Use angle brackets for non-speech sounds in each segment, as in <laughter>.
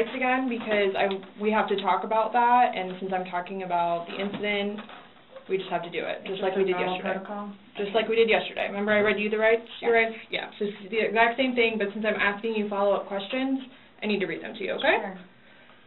rights again because I we have to talk about that. And since I'm talking about the incident, we just have to do it, just like we did yesterday. protocol? Just like we did yesterday. Remember I read you the rights, your rights? Yeah. So it's the exact same thing, but since I'm asking you follow-up questions, I need to read them to you, okay? Sure.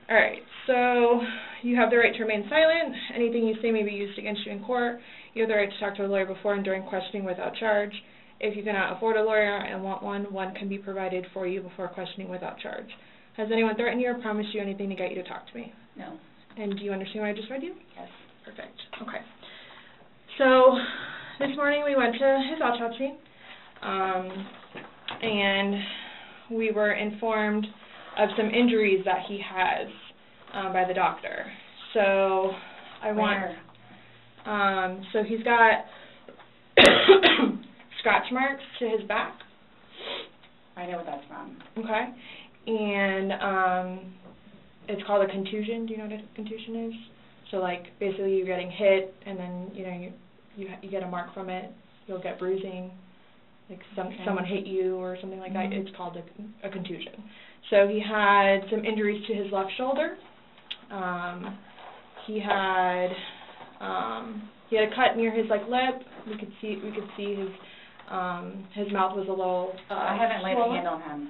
All right, so you have the right to remain silent. Anything you say may be used against you in court. You have the right to talk to a lawyer before and during questioning without charge. If you cannot afford a lawyer and want one, one can be provided for you before questioning without charge. Has anyone threatened you or promised you anything to get you to talk to me? No. And do you understand what I just read you? Yes. Perfect. Okay. So this morning we went to his autopsy, um, and we were informed of some injuries that he has um, by the doctor. So I want. Um, so he's got <coughs> scratch marks to his back. I know what that's from. Okay. And um it's called a contusion. Do you know what a contusion is? So like basically you're getting hit and then you know you you you get a mark from it. You'll get bruising. Like some Okay. someone hit you or something like that. Mhm. It's called a, a contusion. So he had some injuries to his left shoulder. Um he had um he had a cut near his like lip. We could see we could see his um his mouth was a little uh I haven't laid a hand on him.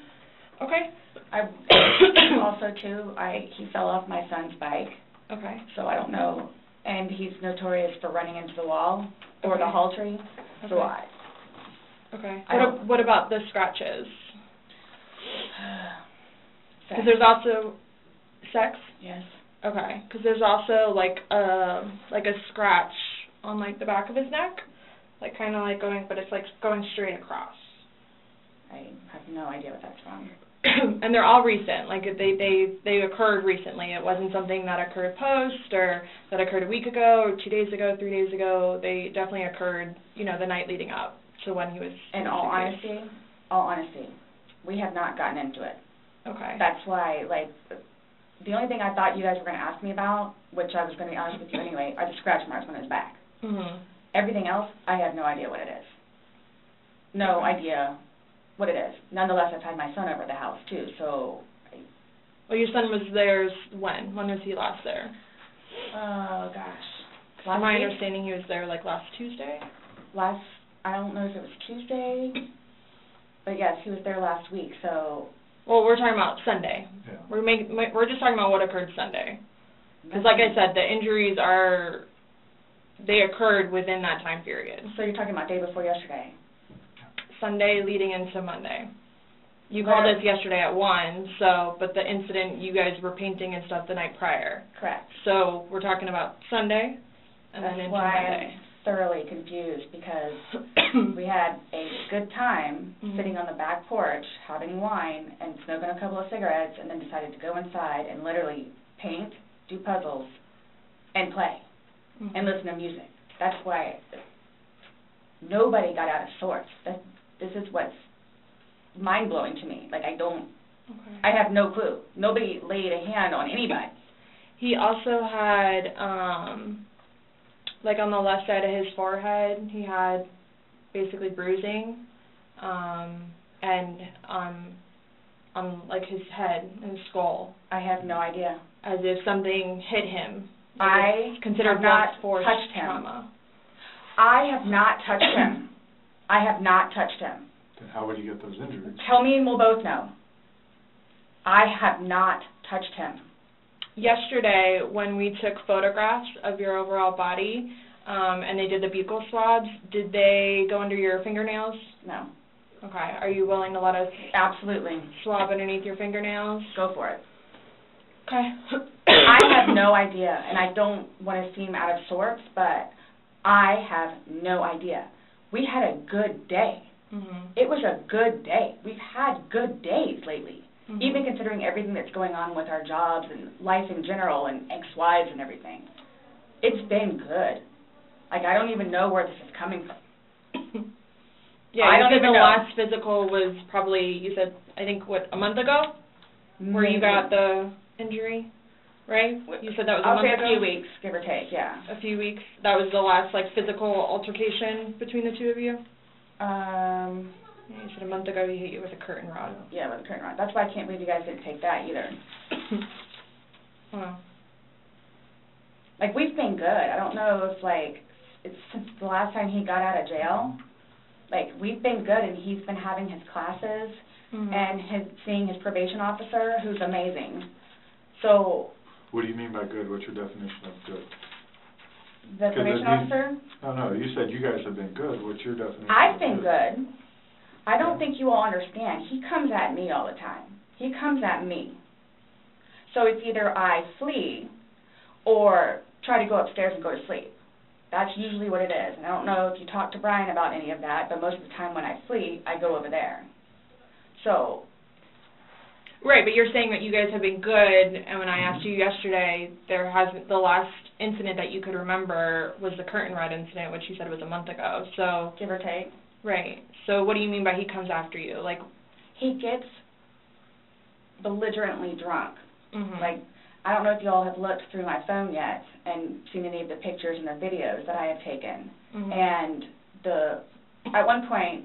Okay. I, <coughs> also too, I, he fell off my son's bike, Okay. so I don't know, and he's notorious for running into the wall or the Okay. hall tree, so Okay. I, Okay. I What, don't- what about the scratches? <sighs> Because there's also sex. Yes. Okay. Because there's also like a like a scratch on like the back of his neck, like kind of like going, but it's like going straight across. I have no idea what that's from. <coughs> and they're all recent. Like they they they occurred recently. It wasn't something that occurred post or that occurred a week ago or two days ago, three days ago. They definitely occurred, you know, the night leading up to when he was. In all honesty, all honesty, we have not gotten into it. Okay. That's why, like, the only thing I thought you guys were gonna ask me about, which I was gonna be honest with you anyway, are the scratch marks on his back. Mhm. Everything else, I have no idea what it is. No Okay. idea what it is. Nonetheless, I've had my son over the house too, so, Well, your son was there when? When was he last there? oh gosh. From my week? understanding, he was there like last Tuesday. Last, I don't know if it was Tuesday, but yes, he was there last week, so Well, we're talking about Sunday. Yeah. We're make, we're just talking about what occurred Sunday. Because like I said, the injuries are, they occurred within that time period. So you're talking about day before yesterday? Sunday leading into Monday. You called us yesterday at one, so, but the incident, you guys were painting and stuff the night prior. Correct. So we're talking about Sunday and then That's into why Monday. I'm thoroughly confused, because <coughs> we had a good time Mhm. sitting on the back porch, having wine, and smoking a couple of cigarettes, and then decided to go inside and literally paint, do puzzles, and play, and listen to music. That's why nobody got out of sorts. That, this is what's mind-blowing to me. Like, I don't, Okay. I have no clue. Nobody laid a hand on anybody. He also had, um, like on the left side of his forehead, he had basically bruising, um, and on, on like his head and skull, I have no idea. as if something hit him. I it's considered not touched him. trauma. I have not touched him. I have not touched him. Then how would you get those injuries? Tell me and we'll both know. I have not touched him. Yesterday, when we took photographs of your overall body, um, and they did the buccal swabs, did they go under your fingernails? No. Okay, are you willing to let us Absolutely. swab underneath your fingernails? Go for it. Okay. I have no idea, and I don't want to seem out of sorts, but I have no idea. We had a good day. Mhm. It was a good day. We've had good days lately. Mhm. Even considering everything that's going on with our jobs and life in general and ex-wives and everything. It's been good. Like, I don't even know where this is coming from. <laughs> yeah, I you don't even the know. last physical was probably you said I think what a month ago where you got the injury, right? You said that was a I'll month say a few weeks, give or take, yeah. A few weeks. That was the last like physical altercation between the two of you. Um, Yeah, you said a month ago he hit you with a curtain rod. yeah, with the current rod. That's why I can't believe you guys didn't take that either. <coughs> Wow. Like, we've been good. I don't know if, like, it's since the last time he got out of jail. Like, we've been good, and he's been having his classes Mhm. and his seeing his probation officer, who's amazing. So, What do you mean by good? What's your definition of good? the 'Cause it probation means- officer, No, no, you said you guys have been good. What's your definition? I've of been good. I don't think you all understand. He comes at me all the time. He comes at me. So it's either I flee or try to go upstairs and go to sleep. That's usually what it is. And I don't know if you talked to Brian about any of that, but most of the time when I flee, I go over there. So, Right, but you're saying that you guys have been good, and when I asked you yesterday, there hasn't, the last incident that you could remember was the curtain rod incident, which you said was a month ago, so, give or take, right, so what do you mean by he comes after you, like, he gets belligerently drunk. mhm. Like, I don't know if you all have looked through my phone yet and seen any of the pictures and the videos that I have taken. Mhm. And the, at one point,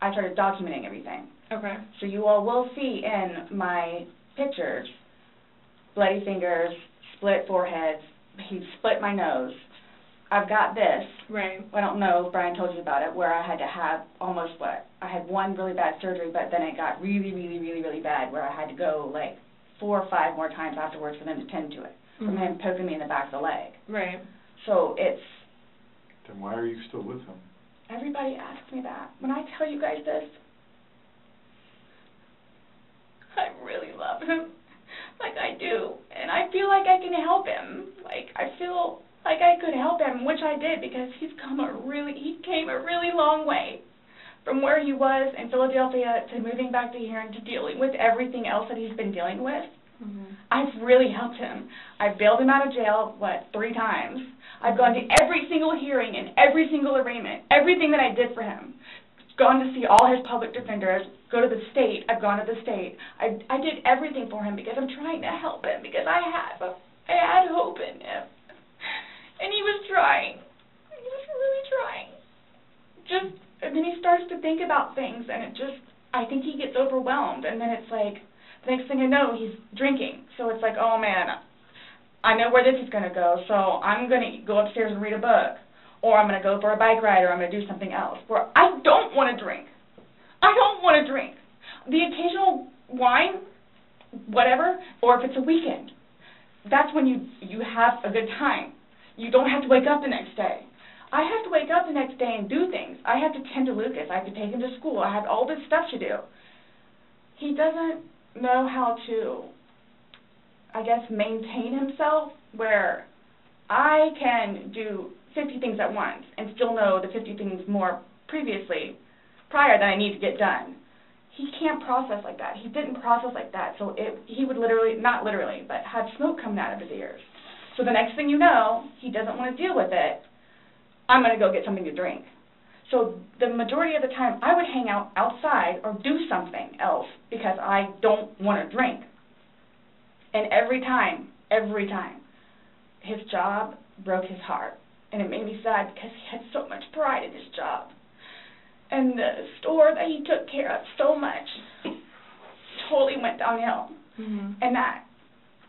I started documenting everything. Okay, So you all will see in my pictures, bloody fingers, split foreheads, he split my nose. I've got this, right, I don't know if Brian told you about it, where I had to have almost what, I had one really bad surgery, but then it got really, really, really, really bad, where I had to go like four or five more times afterwards for them to tend to it, from Mhm. him poking me in the back of the leg. right, So it's, Then why are you still with him? everybody asks me that. When I tell you guys this, <laughs> I really love him, like I do, and I feel like I can help him. Like I feel like I could help him, which I did because he's come a really, he came a really long way from where he was in Philadelphia to moving back to here and to dealing with everything else that he's been dealing with. mhm, I've really helped him. I've bailed him out of jail, what, three times. I've gone to every single hearing and every single arraignment, everything that I did for him. Gone to see all his public defenders, go to the state, I've gone to the state. I, I did everything for him because I'm trying to help him, because I had, I had hope in him. And he was trying. He was really trying. Just, and then he starts to think about things and it just, I think he gets overwhelmed and then it's like, the next thing I know, he's drinking. So it's like, oh man, I know where this is going to go, so I'm going to go upstairs and read a book. Or I'm going to go for a bike ride, or I'm going to do something else. Where I don't want to drink. I don't want to drink. The occasional wine, whatever, or if it's a weekend. That's when you you have a good time. You don't have to wake up the next day. I have to wake up the next day and do things. I have to tend to Lucas. I have to take him to school. I have all this stuff to do. He doesn't know how to, I guess, maintain himself where I can do 50 things at once and still know the 50 things more previously, prior that I need to get done. He can't process like that. He didn't process like that, so it, he would literally, not literally, but have smoke coming out of his ears. So the next thing you know, he doesn't want to deal with it. I'm going to go get something to drink. So the majority of the time, I would hang out outside or do something else because I don't want to drink. And every time, every time, his job broke his heart. And it made me sad because he had so much pride in his job. And the store that he took care of so much totally went downhill. Mhm. And that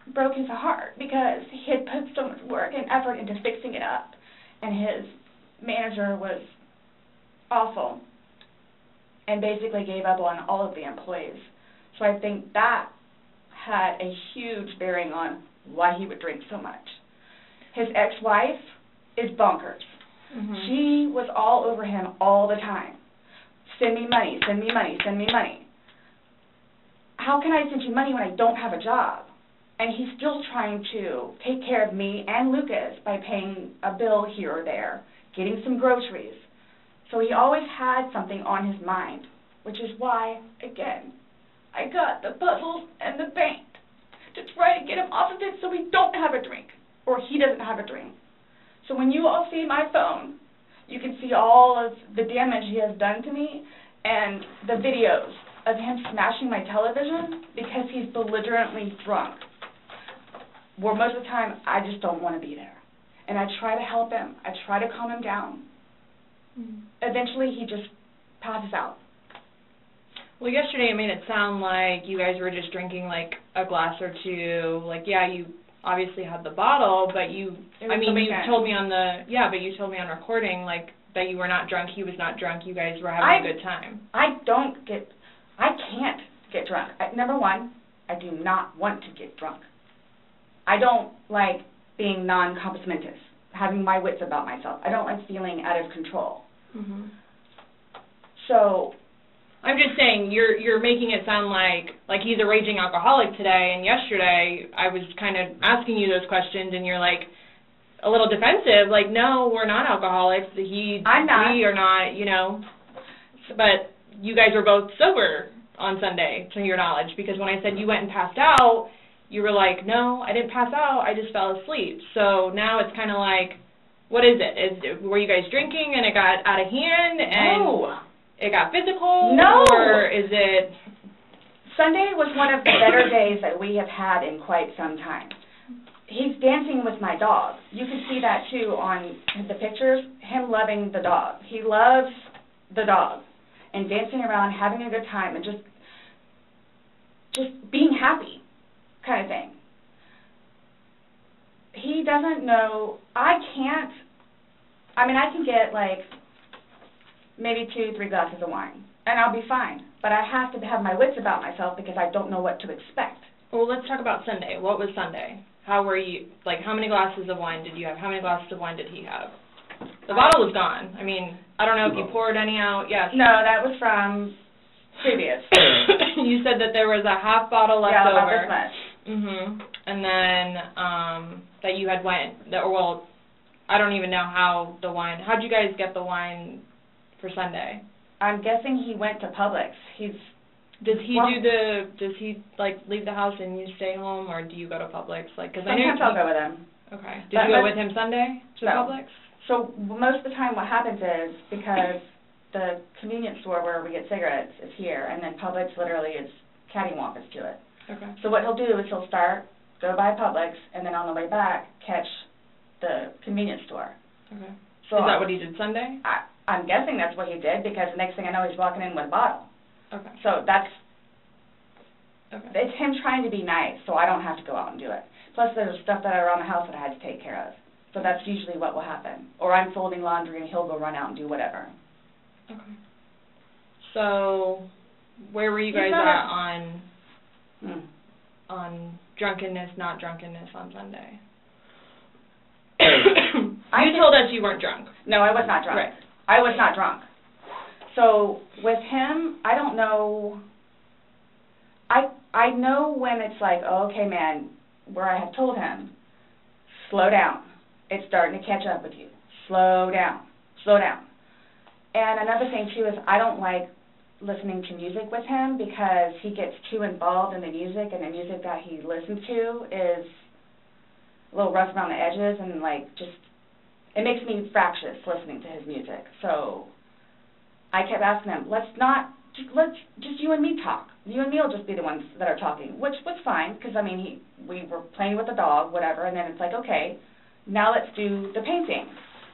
broke his heart because he had put so much work and effort into fixing it up. And his manager was awful and basically gave up on all of the employees. So I think that had a huge bearing on why he would drink so much. His ex-wife is bonkers. Mhm. She was all over him all the time. Send me money, send me money, send me money. How can I send you money when I don't have a job? And he's still trying to take care of me and Lucas by paying a bill here or there, getting some groceries. So he always had something on his mind, which is why, again, I got the puzzles and the paint to try to get him off of it so we don't have a drink, or he doesn't have a drink. So when you all see my phone, you can see all of the damage he has done to me and the videos of him smashing my television because he's belligerently drunk. Where most of the time I just don't want to be there. And I try to help him. I try to calm him down. Mhm. Eventually he just passes out. Well, yesterday it made it sound like you guys were just drinking like a glass or two. Like, yeah, you obviously had the bottle, but you, It I mean, you weekend. told me on the, yeah, but you told me on recording like that you were not drunk, he was not drunk, you guys were having I- a good time. I don't get, I can't get drunk. I, number one, I do not want to get drunk. I don't like being non-compos mentis, having my wits about myself. I don't like feeling out of control. Mhm. So, I'm just saying you're you're making it sound like like he's a raging alcoholic today, and yesterday I was kind of asking you those questions, and you're like a little defensive, like no, we're not alcoholics. He, I'm not. we are not, you know. But you guys were both sober on Sunday, to your knowledge, because when I said you went and passed out, you were like, no, I didn't pass out, I just fell asleep. So now it's kind of like, what is it? Is were you guys drinking and it got out of hand and. It got physical? No. Or is it? Sunday was one of the better <coughs> days that we have had in quite some time. He's dancing with my dog. You can see that too on the pictures, him loving the dog. He loves the dog and dancing around, having a good time and just just being happy kind of thing. He doesn't know I can't I mean I can get like maybe two, three glasses of wine and I'll be fine. But I have to have my wits about myself because I don't know what to expect. Well, let's talk about Sunday. What was Sunday? How were you? Like, how many glasses of wine did you have? How many glasses of wine did he have? The bottle was gone. I mean, I don't know if you poured any out. Yes. No, that was from previous. <coughs> you said that there was a half bottle left yeah, about over. this much. Mhm. And then um that you had went that well, I don't even know how the wine. How'd you guys get the wine for Sunday? I'm guessing he went to Publix. He's Does he Well- do the? Does he like leave the house and you stay home, or do you go to Publix? Like, because I know. sometimes I'll go with him. Okay. Did But you go with him Sunday to No. Publix? So most of the time, what happens is because the convenience store where we get cigarettes is here, and then Publix literally is cattywampus to it. Okay. So what he'll do is he'll start, go by Publix, and then on the way back catch the convenience store. Okay. So Is that what he did Sunday? I, I'm guessing that's what he did because the next thing I know, he's walking in with a bottle. Okay. So that's Okay. it's him trying to be nice, so I don't have to go out and do it. Plus, there's stuff that are around the house that I had to take care of. So that's usually what will happen. Or I'm folding laundry and he'll go run out and do whatever. Okay. So, where were you guys at a- on Hmm. on drunkenness, not drunkenness on Sunday. <coughs> You think- told us you weren't drunk. No, I was not drunk. Right. I was not drunk. So with him, I don't know. I I know when it's like, oh, okay, man, where I have told him, slow down. It's starting to catch up with you. Slow down. Slow down. And another thing too is I don't like listening to music with him because he gets too involved in the music and the music that he listens to is a little rough around the edges and like just it makes me fractious listening to his music. So I kept asking him, let's not, just, let's just you and me talk. You and me will just be the ones that are talking, which was fine because I mean he we were playing with the dog, whatever, and then it's like okay, now let's do the painting.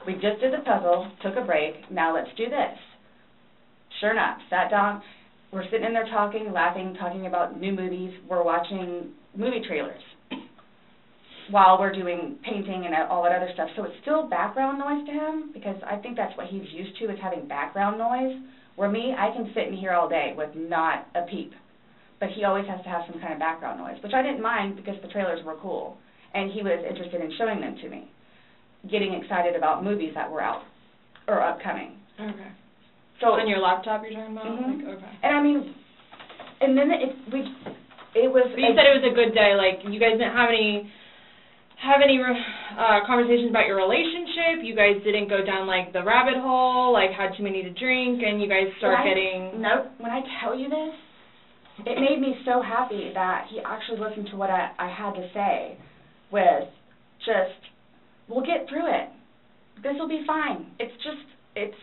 We just did the puzzle, took a break. Now let's do this. Sure enough, sat down. We're sitting in there talking, laughing, talking about new movies. We're watching movie trailers while we're doing painting and all that other stuff. So it's still background noise to him because I think that's what he's used to is having background noise. Where me, I can sit in here all day with not a peep. But he always has to have some kind of background noise, which I didn't mind because the trailers were cool. And he was interested in showing them to me. Getting excited about movies that were out or upcoming. Okay. So on your laptop, you're talking about? Mhm. Like, okay. and I mean, and then it we, it was. But you said it was a good day. Like you guys didn't have any have any uh, conversations about your relationship. You guys didn't go down like the rabbit hole. Like had too many to drink, and you guys start I- getting. Nope. When I tell you this, it made me so happy that he actually listened to what I, I had to say with just, we'll get through it. This will be fine. It's just, it's,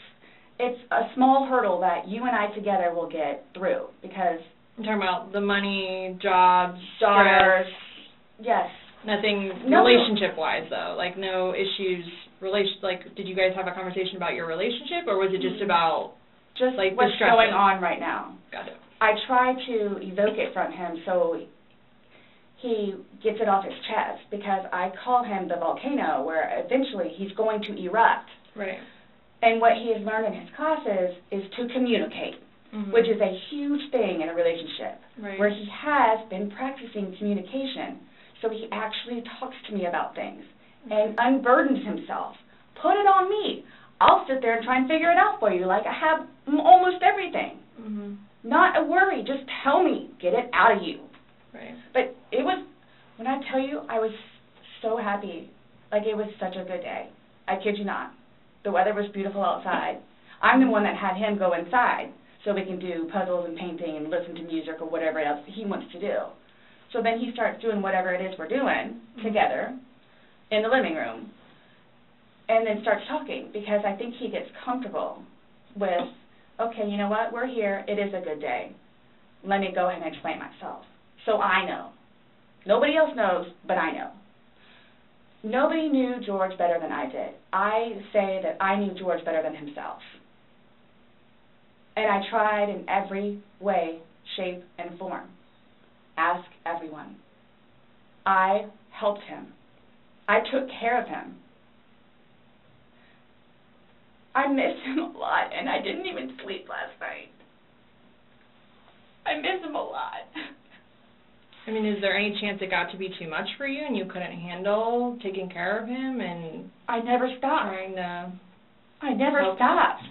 it's a small hurdle that you and I together will get through because I'm talking about the money, jobs, daughters, yes, nothing No. relationship wise though. Like no issues. Relation. Like did you guys have a conversation about your relationship, or was it just about? just Like what's going on right now. Got it. I try to evoke it from him so he gets it off his chest because I call him the volcano where eventually he's going to erupt. Right. And what he has learned in his classes is to communicate, Mhm. which is a huge thing in a relationship right. where he has been practicing communication. So he actually talks to me about things and unburdens himself. Put it on me. I'll sit there and try and figure it out for you like I have m- almost everything. Mhm. Not a worry. Just tell me. Get it out of you. Right. But it was, when I tell you, I was so happy. Like it was such a good day. I kid you not. The weather was beautiful outside. I'm the one that had him go inside so we can do puzzles and painting and listen to music or whatever else he wants to do. So then he starts doing whatever it is we're doing Mhm. together in the living room and then starts talking because I think he gets comfortable with, okay, you know what, we're here, it is a good day. Let me go ahead and explain myself. So I know. Nobody else knows, but I know. Nobody knew George better than I did. I say that I knew George better than himself. And I tried in every way, shape, and form. Ask everyone. I helped him. I took care of him. I miss him a lot, and I didn't even sleep last night. I miss him a lot. I mean, is there any chance it got to be too much for you and you couldn't handle taking care of him and I never stopped. trying to? I never stopped.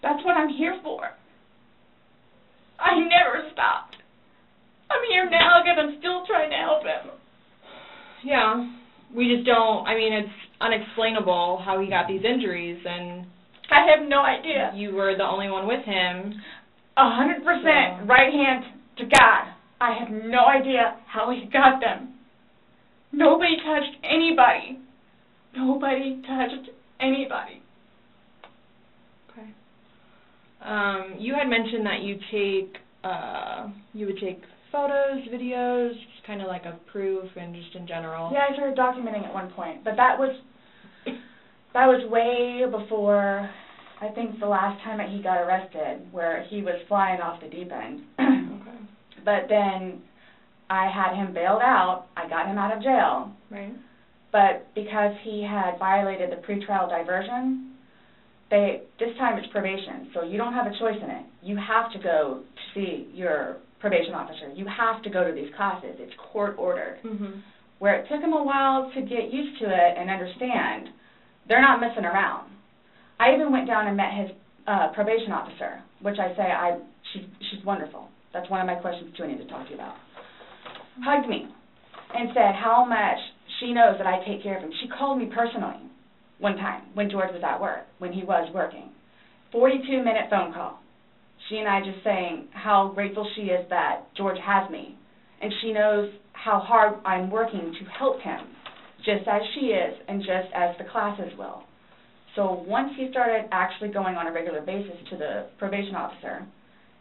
That's what I'm here for. I never stopped. I'm here now because I'm still trying to help him. Yeah, we just don't. I mean, it's unexplainable how he got these injuries, and I have no idea. you were the only one with him. A hundred percent right hand to God. I have no idea how he got them. Nobody touched anybody. Nobody touched anybody. Okay. Um, you had mentioned that you take, uh, you would take photos, videos, just kind of like a proof and just in general. Yeah, I started documenting at one point, but that was that was way before I think the last time that he got arrested, where he was flying off the deep end. Okay. <clears throat> but then I had him bailed out. I got him out of jail, Right. but because he had violated the pretrial diversion, they this time it's probation, so you don't have a choice in it. You have to go to see your probation officer. You have to go to these classes. It's court ordered. Mhm. Where it took him a while to get used to it and understand, they're not messing around. I even went down and met his uh, probation officer, which I say I she's she's wonderful. That's one of my questions too. I need to talk to you about. Hugged me and said how much she knows that I take care of him. She called me personally one time when George was at work, when he was working. 42 minute phone call. She and I just saying how grateful she is that George has me. And she knows how hard I'm working to help him, just as she is and just as the classes will. So once he started actually going on a regular basis to the probation officer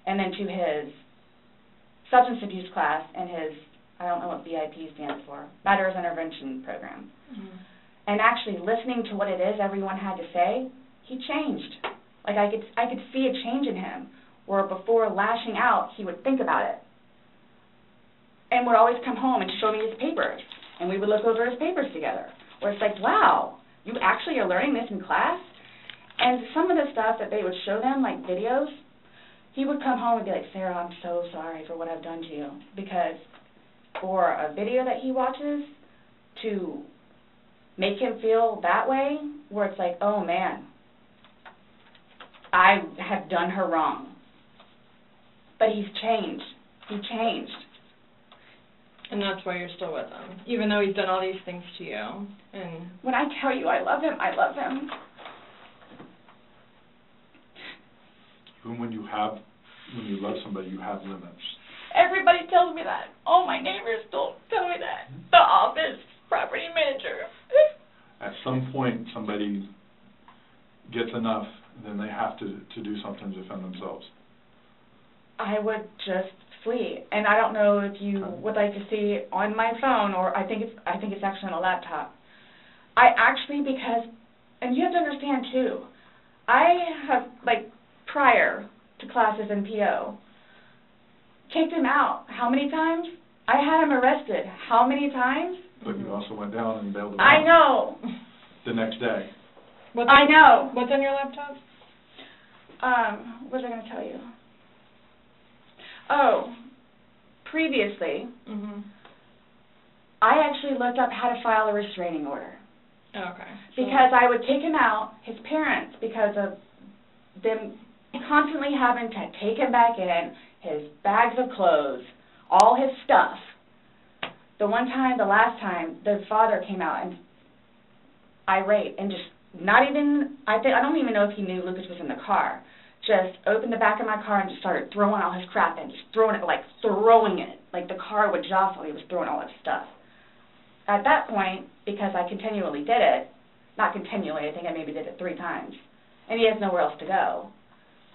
and then to his substance abuse class and his, I don't know what BIP stands for, Batterers Intervention Program, Mhm. and actually listening to what it is everyone had to say, he changed. Like I could I could see a change in him where before lashing out, he would think about it. And would always come home and show me his papers, and we would look over his papers together. Where it's like, wow, you actually are learning this in class? And some of the stuff that they would show them, like videos, he would come home and be like, Sarah, I'm so sorry for what I've done to you. Because for a video that he watches to make him feel that way, where it's like, oh man, I have done her wrong. But he's changed. He changed. And that's why you're still with him, even though he's done all these things to you. And When I tell you I love him, I love him. Even when you have, when you love somebody, you have limits. Everybody tells me that. All my neighbors don't tell me that. The office, property manager. At some point, somebody gets enough, then they have to, to do something to defend themselves. I would just flee. And I don't know if you would like to see on my phone or I think it's I think it's actually on a laptop. I actually because and you have to understand too. I have like prior to classes in PO kicked him out how many times? I had him arrested how many times? But you also went down and bailed them I out know. the next day. what's I on, know. What's on your laptop? Um, what was I going to tell you? Oh, previously, Mhm. I actually looked up how to file a restraining order. Okay. because I would take him out, his parents, because of them constantly having to take him back in, his bags of clothes, all his stuff. The one time, the last time, the father came out and irate and just not even, I think, I don't even know if he knew Lucas was in the car. Just opened the back of my car and just started throwing all his crap in, just throwing it, like throwing it. Like the car would jostle, he was throwing all his stuff. At that point, because I continually did it, not continually, I think I maybe did it three times, and he has nowhere else to go,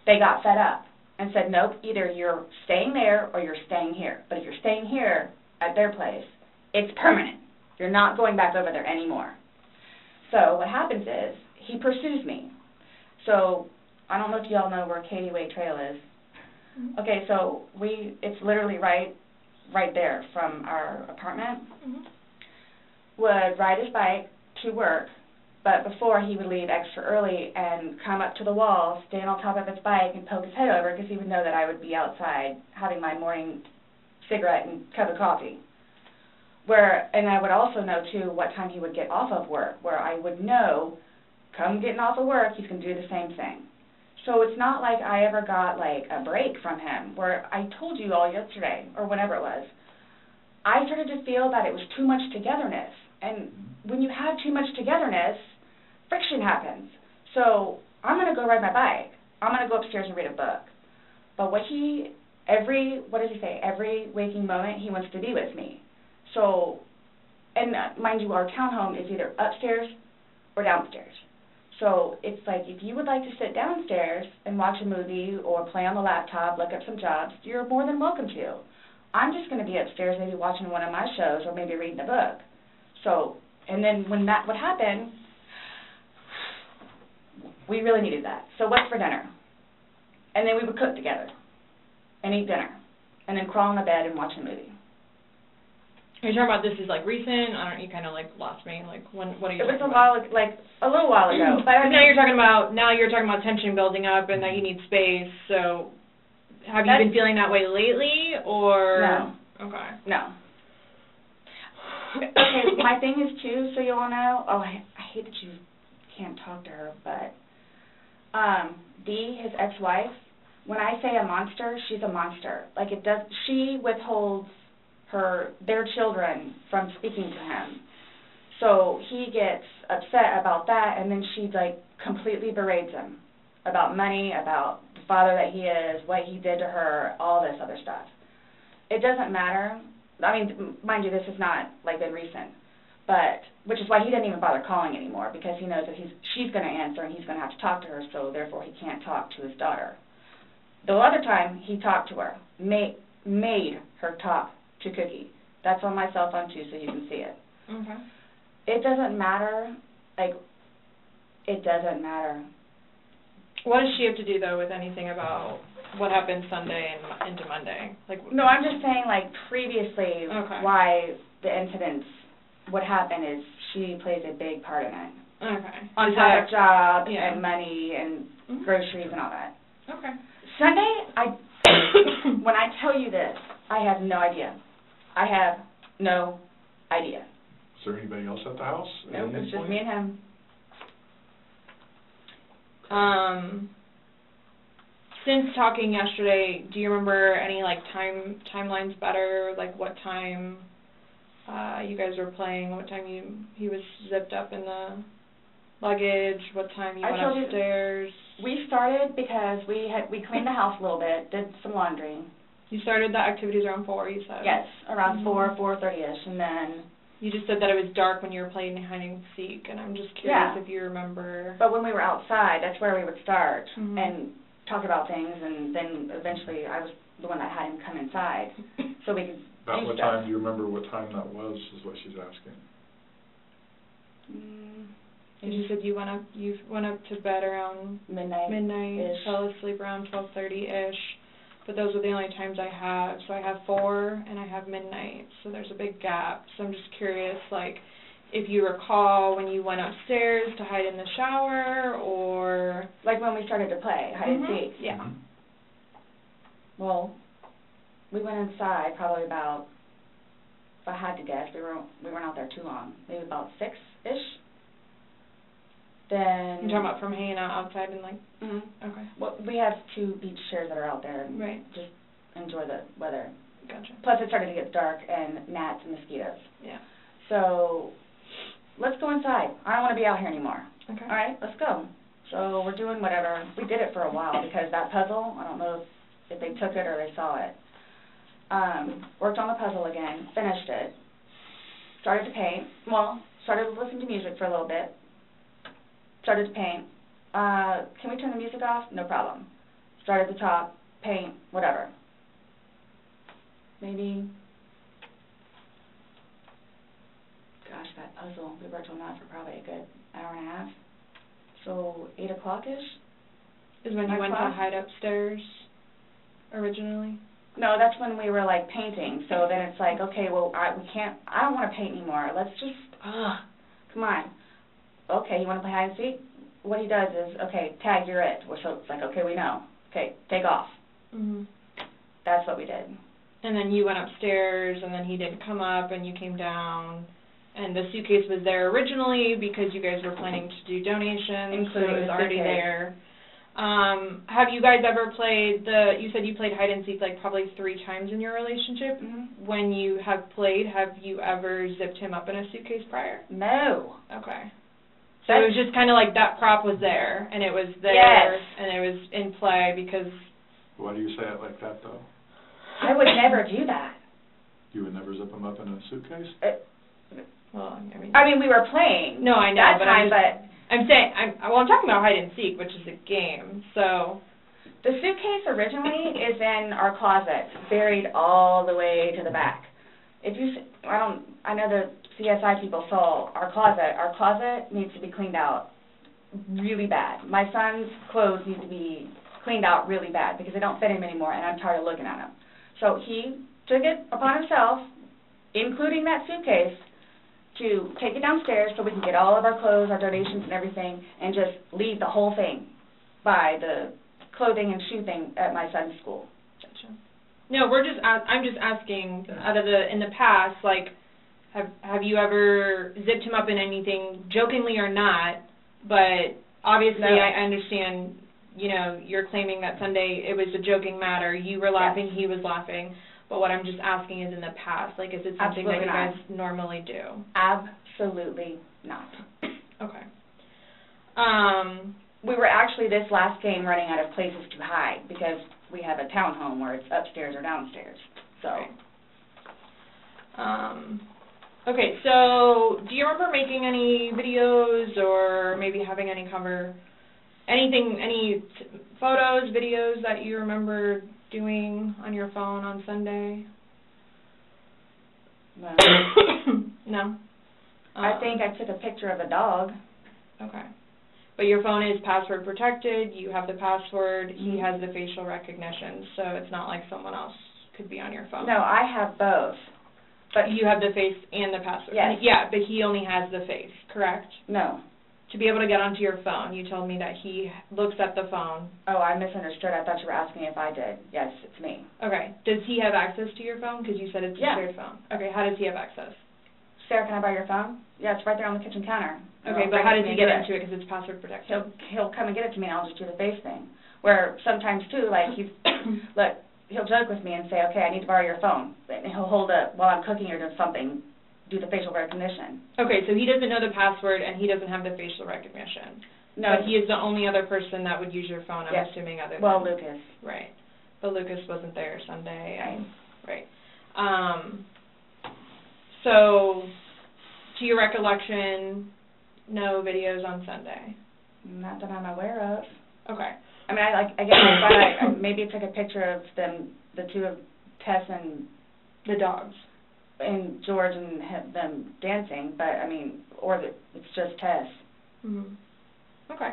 they got fed up and said, nope, either you're staying there or you're staying here. But if you're staying here at their place, it's permanent. You're not going back over there anymore. So what happens is, he pursues me. So, I don't know if y'all know where Cady Way Trail is. Okay, so we, it's literally right, right there from our apartment Mhm. would ride his bike to work, but before he would leave extra early and come up to the wall, stand on top of his bike and poke his head over because he would know that I would be outside having my morning cigarette and cup of coffee. Where and I would also know too what time he would get off of work, where I would know come getting off of work, he's going to do the same thing. So it's not like I ever got like a break from him where I told you all yesterday or whenever it was. I started to feel that it was too much togetherness. And when you have too much togetherness, friction happens. So I'm going to go ride my bike. I'm going to go upstairs and read a book. But what he, every, what does he say? Every waking moment, he wants to be with me. So, and uh, mind you, our townhome is either upstairs or downstairs. So it's like if you would like to sit downstairs and watch a movie or play on the laptop, look up some jobs, you're more than welcome to. I'm just going to be upstairs maybe watching one of my shows or maybe reading a book. So, and then when that would happen, we really needed that. So what's for dinner? And then we would cook together and eat dinner and then crawl in the bed and watch a movie. Are you talking about this is like recent? I don't. You kind of like lost me. Like when? What are you? It was a while, ag- like a little while ago. But I mean, now you're talking about now you're talking about tension building up and that you need space. So Have you been feeling that way lately, or? No. Okay. No. Okay, my thing is too, so you all know, oh, I, I hate that you can't talk to her, but, um, D, his ex-wife, when I say a monster, she's a monster. Like it does, she withholds her, their children from speaking to him. So he gets upset about that, and then she like completely berates him about money, about the father that he is, what he did to her, all this other stuff. It doesn't matter. I mean, mind you, this has not like been recent, but which is why he didn't even bother calling anymore because he knows that he's she's going to answer and he's going to have to talk to her, so therefore he can't talk to his daughter. The other time he talked to her, made made her talk to Cookie. That's on my cell phone too, so you can see it. Okay. It doesn't matter, like, it doesn't matter. What does she have to do though with anything about what happened Sunday and into Monday? Like. No, I'm just saying, like, previously, Okay. why the incidents What happened is she plays a big part in it. Okay. On top that- of job yeah. and money and Mhm. groceries and all that. Okay. Sunday, I, <coughs> when I tell you this, I have no idea. I have no idea. Is there anybody else at the house? at Nope, any it's just point? me and him. Um, since talking yesterday, do you remember any like time timelines better? Like what time uh, you guys were playing? What time you he was zipped up in the luggage? What time you I went told you- upstairs? We started because we had, we cleaned the house a little bit, did some laundry. You started the activities around four. You said. Yes, around Mhm. four, four thirty-ish, and then, You just said that it was dark when you were playing hide and seek, and I'm just curious Yeah. if you remember. but when we were outside, that's where we would start Mhm. and talk about things, and then eventually I was the one that had him come inside, <laughs> so we could About do what stuff. time, do you remember what time that was, is what she's asking? Mm, And you said you went up. You went up to bed around midnight. midnight, Ish. fell asleep around twelve thirty ish. But those are the only times I have. So I have four and I have midnight. So there's a big gap. So I'm just curious, like, if you recall when you went upstairs to hide in the shower or Like when we started to play hide and Mhm. seek. Yeah. Mhm. Well, we went inside probably about, if I had to guess, we weren't we weren't out there too long. Maybe about six ish. Then. you're talking about from hanging out outside and like Mhm. okay. Well, we have two beach chairs that are out there and Right. just enjoy the weather. Gotcha. Plus, it started to get dark and gnats and mosquitoes. Yeah. So, let's go inside. I don't want to be out here anymore. Okay. All right, let's go. So we're doing whatever. We did it for a while because that puzzle, I don't know if, if they took it or they saw it. Um, worked on the puzzle again, finished it. Started to paint. Well, started listening to music for a little bit. Started to paint. Uh, can we turn the music off? No problem. Start at the top, paint, whatever. Maybe, gosh, that puzzle, we worked on that for probably a good hour and a half. So eight o'clock-ish? Is when you went to hide upstairs originally? No, that's when we were like painting, so then it's like, okay, well, I, we can't, I don't wanna paint anymore, let's just, ugh, come on. Okay, you wanna play hide and seek? What he does is, okay, tag, you're it, Well, so it's like, okay, we know, okay, take off. Mhm. That's what we did. And then you went upstairs, and then he didn't come up, and you came down, and the suitcase was there originally because you guys were planning to do donations, so it was already suitcase. there. Um, have you guys ever played the? You said you played hide and seek like probably three times in your relationship. Mhm. When you have played, have you ever zipped him up in a suitcase prior? No. Okay. So it was just kind of like that prop was there, and it was there, Yes. and it was in play because. Why do you say it like that, though? I would never do that. You would never zip them up in a suitcase? Uh, Well, I mean. I mean, we were playing. No, I know, that but I'm just- but I'm saying, I'm, well, I'm talking about hide and seek, which is a game, so, The suitcase originally is in our closet, buried all the way to the back. If you, I don't, I know the CSI people saw our closet. Our closet needs to be cleaned out really bad. My son's clothes need to be cleaned out really bad because they don't fit him anymore, and I'm tired of looking at them. So he took it upon himself, including that suitcase, to take it downstairs so we can get all of our clothes, our donations, and everything, and just leave the whole thing by the clothing and shoe thing at my son's school. No, we're just, I'm just asking, out of the, in the past, like, have, have you ever zipped him up in anything, jokingly or not, but obviously No. I understand, you know, you're claiming that Sunday it was a joking matter, you were laughing, he was laughing, but what I'm just asking is in the past, like, is it something that you Absolutely not. guys normally do? Absolutely not. Okay. Um, We were actually this last game running out of places to hide because we have a townhome where it's upstairs or downstairs. So Right. Um, okay, so do you remember making any videos or maybe having any cover, anything, any t- photos, videos that you remember doing on your phone on Sunday? <coughs> no? I Um, think I took a picture of a dog. Okay. But your phone is password protected, you have the password, he Mhm. has the facial recognition, so it's not like someone else could be on your phone. No, I have both. But You have the face and the password. Yes. Yeah, but he only has the face, correct? no. To be able to get onto your phone, you told me that he looks at the phone. Oh, I misunderstood. I thought you were asking if I did. Yes, it's me. Okay. Does he have access to your phone? Because you said it's a Yeah. shared phone. Okay. How does he have access? Sarah, can I borrow your phone? Yeah, it's right there on the kitchen counter. Okay, but how does he get into it? Because it's password protected. He'll he'll come and get it to me, and I'll just do the face thing. Where sometimes too, like he's <coughs> look, he'll joke with me and say, "Okay, I need to borrow your phone," and he'll hold it while I'm cooking or doing something, do the facial recognition. Okay, so he doesn't know the password and he doesn't have the facial recognition. No, But he is the only other person that would use your phone. I'm Yes. assuming other than well, Lucas. Right. But Lucas wasn't there Sunday. Right. Right. Um, so, to your recollection, no videos on Sunday. Not that I'm aware of. Okay. I mean, I like again, I thought I, I maybe took a picture of them, the two of Tess and The dogs. and George and have them dancing, but I mean, or the, it's just Tess. hmm Okay.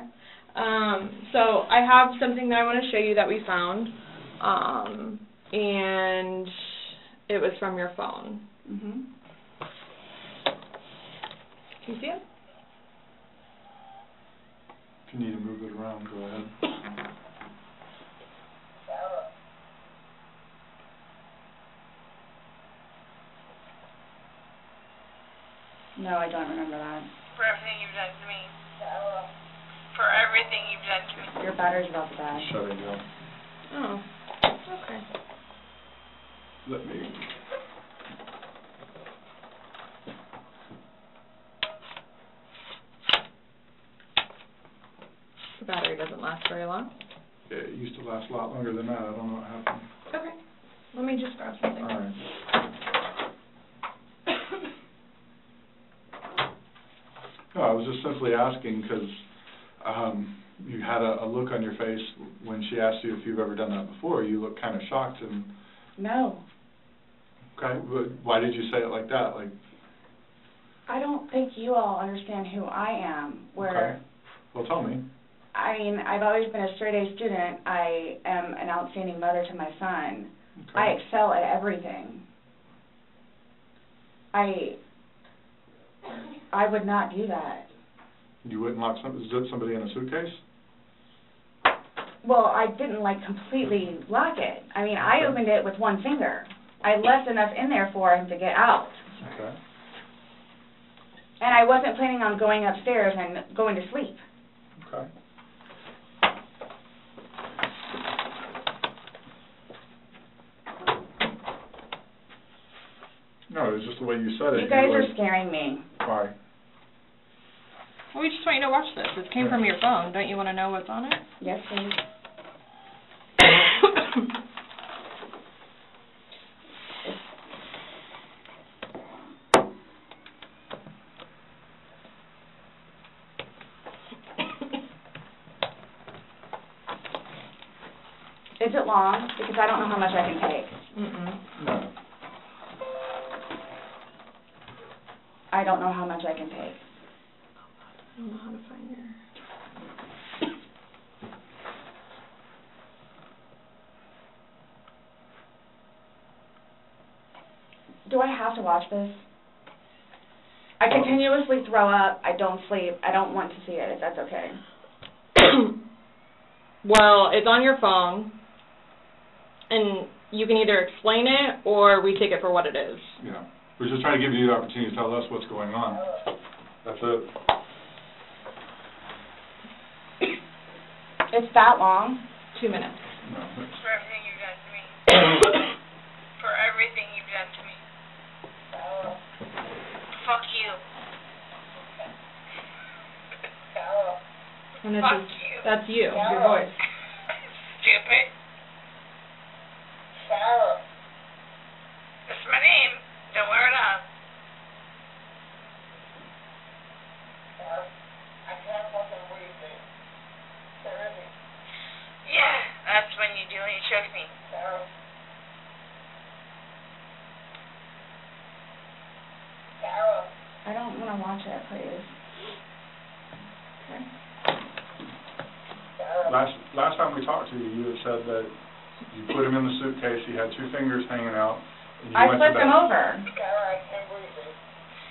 Um, so I have something that I want to show you that we found, um, and it was from your phone. Mhm. Can you see it? If you need to move it around, go ahead. No, I don't remember that. for everything you've done to me. For everything you've done to me. Your battery's about to die. Shutting down. Oh. Okay. Let me, The battery doesn't last very long. it used to last a lot longer than that, I don't know what happened. Okay. Let me just grab something. All right. No, I was just simply asking because um, you had a, a look on your face when she asked you if you've ever done that before. You looked kind of shocked and, No, okay, but why did you say it like that? Like, I don't think you all understand who I am. Where Okay. well, tell me. I mean, I've always been a straight A student. I am an outstanding mother to my son. Okay. I excel at everything. I I would not do that. You wouldn't lock some, somebody in a suitcase? Well, I didn't like completely lock it. I mean, I opened it with one finger. I left enough in there for him to get out. Okay. And I wasn't planning on going upstairs and going to sleep. Okay. No, it was just the way you said it. You guys were are scaring me. Why? Well, we just want you to watch this. This came from your phone. Don't you want to know what's on it? Yes, please. <coughs> Is it long? Because I don't know how much I can take. Mm-mm. No. I don't know how much I can take. I don't know how to find your... Do I have to watch this? I oh. continuously throw up. I don't sleep. I don't want to see it, if that's okay. <coughs> well, it's on your phone, and you can either explain it or we take it for what it is. Yeah, we're just trying to give you the opportunity to tell us what's going on. That's it. It's that long? Two minutes. No, For everything you've done to me. <coughs> For everything you've done to me. Fuck you. And this Fuck is, you. that's you, your voice. Stupid. That's my name. Don't wear it out. Yeah, that's when you do when you choke me. I don't wanna watch it, please. Okay. Last, last time we talked to you, you had said that you put him in the suitcase, he had two fingers hanging out, and you I went flipped bed. him over.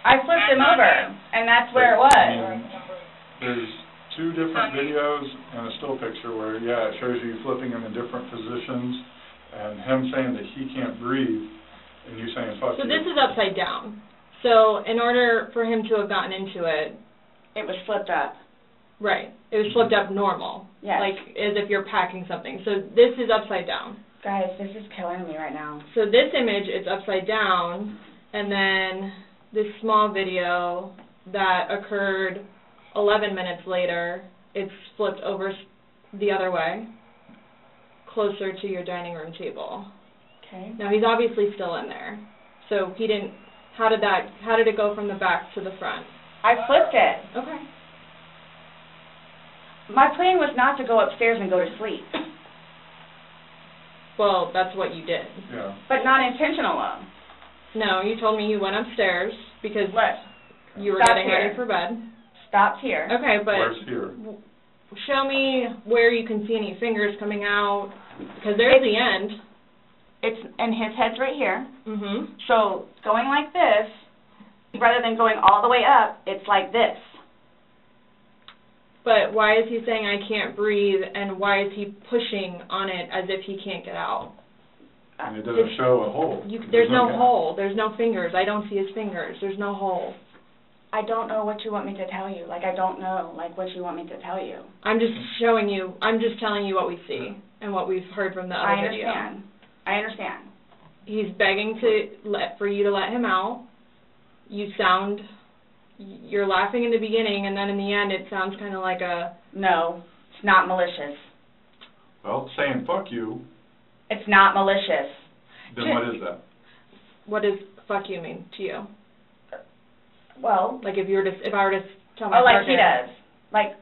I flipped him over, and that's where it was. And There's two different videos and a still picture where, yeah, it shows you flipping him in different positions, and him saying that he can't breathe, and you saying, fuck So you. this is upside down. So in order for him to have gotten into it, It was flipped up. right, it was flipped up normal. Yes. Like as if you're packing something. So this is upside down. Guys, this is killing me right now. So this image is upside down, and then this small video that occurred 11 minutes later, it's flipped over the other way, closer to your dining room table. Okay. Now he's obviously still in there. So he didn't. How did that? How did it go from the back to the front? I flipped it. Okay. My plan was not to go upstairs and go to sleep, Well, that's what you did. Yeah, but not intentional though. No, you told me you went upstairs because What? you were Stop getting here. ready for bed. Stopped here. Okay, but where's here? show me where you can see any fingers coming out because there's the end. It's and his head's right here. Mhm. So going like this, rather than going all the way up, it's like this. But why is he saying I can't breathe and why is he pushing on it as if he can't get out? And it doesn't show a hole. You, there's no gap. hole. There's no fingers. I don't see his fingers. There's no hole. I don't know what you want me to tell you. Like I don't know like what you want me to tell you. I'm just showing you. I'm just telling you what we see and what we've heard from the I other video. understand. I understand. He's begging to let for you to let him out. You sound you're laughing in the beginning and then in the end it sounds kind of like a No, it's not malicious. Well, saying fuck you, It's not malicious. then what is that? what does fuck you mean to you? Well, Like if you were to if I were to tell my oh, like he does. Like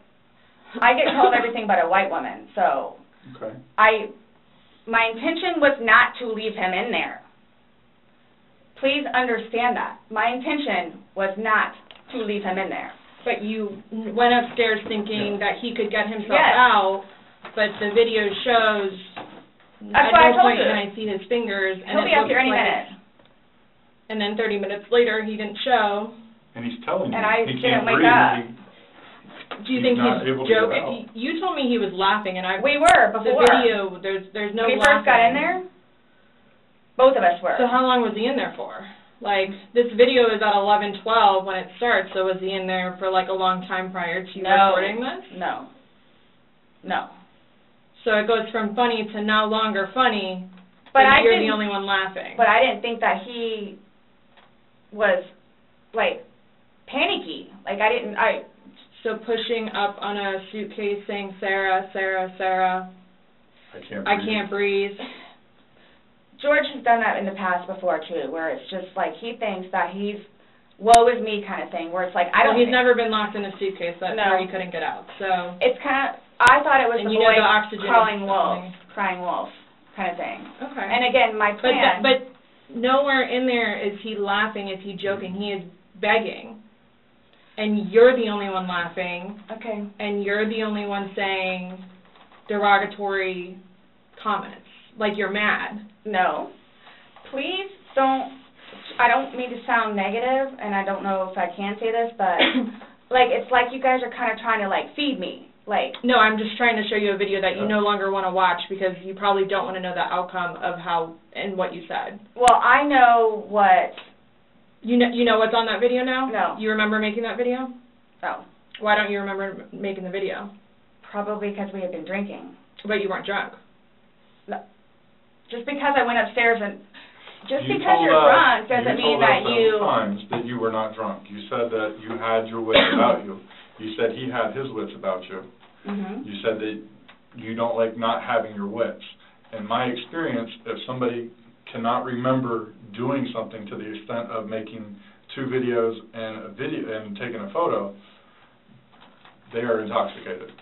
I get called everything but a white woman, so Okay. I my intention was not to leave him in there. Please understand that. My intention was not to leave him in there. But you went upstairs thinking that he could get himself Yes. out, but the video shows That's at what I no told point you. can I see his fingers. and He'll it be up looks here any like- minute. And then 30 minutes later, he didn't show. And he's telling you, And I he didn't can't wake breathe. up. He- Do you He's think not he's able to get joking? out. You told me he was laughing, and I We were the before. video. There's there's no when we laughing. first got in there, both of us were. So how long was he in there for? Like this video is at 11:12 when it starts. So was he in there for like a long time prior to no, recording this? No. No. So it goes from funny to no longer funny. But I you're the only one laughing. But I didn't think that he was like panicky. Like I didn't. I So pushing up on a suitcase saying Sarah, Sarah, Sarah, I can't I can't breathe. <laughs> George has done that in the past before too, where it's just like he thinks that he's woe is me kind of thing, where it's like I well, don't. he's never been locked in a suitcase. That's No. he couldn't get out. So It's kind of. I thought it was And the boy the crawling wolf, crying wolf kind of thing. okay. And again, my but plan. but nowhere in there is he laughing. Is he joking? He is begging, and you're the only one laughing, okay. and you're the only one saying derogatory comments, like you're mad. No. Please don't. I don't mean to sound negative, and I don't know if I can say this, but <laughs> like it's like you guys are kind of trying to like feed me. Like, No, I'm just trying to show you a video that you no longer want to watch because you probably don't want to know the outcome of how and what you said. well, I know what, You know, you know what's on that video now? No. You remember making that video? oh, Why don't you remember making the video? probably because we had been drinking. But you weren't drunk. Just because I went upstairs and, just You because told you're us- drunk doesn't mean that You you, told us several times that you were not drunk. You said that you had your wits about you. You said he had his wits about you. Mhm. You said that you don't like not having your wits. In my experience, if somebody cannot remember doing something to the extent of making two videos and a video, and taking a photo, they are intoxicated.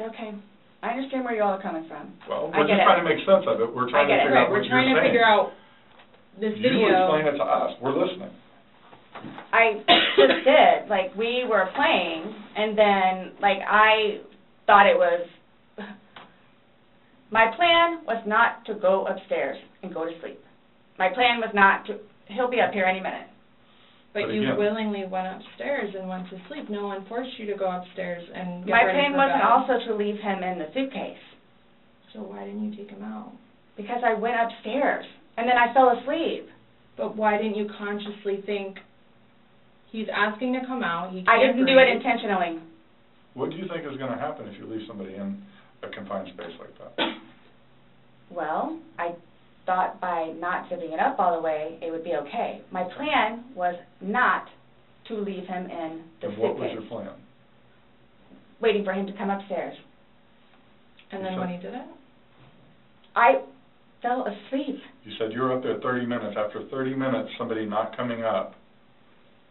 okay. I understand where you all are coming from. Well, I we're get just it. trying to make sense of it. We're trying to get it. figure Right, out what we're you're trying saying. to figure out this You video. explain it to us. We're listening. I <coughs> just did. Like we were playing, and then like I thought it was. My plan was not to go upstairs and go to sleep. My plan was not to. He'll be up here any minute. But But you again- willingly went upstairs and went to sleep. No one forced you to go upstairs and get My ready plan for wasn't bed. also to leave him in the suitcase So why didn't you take him out? because I went upstairs and then I fell asleep. But why didn't you consciously think he's asking to come out? He can't I didn't do it breathe. intentionally. What do you think is gonna happen if you leave somebody in a confined space like that? Well, I thought by not zipping it up all the way, it would be okay. My plan was not to leave him in the And what was suitcase, your plan? waiting for him to come upstairs. And then when he did it? I fell asleep. You said you were up there thirty minutes. After thirty minutes, somebody not coming up,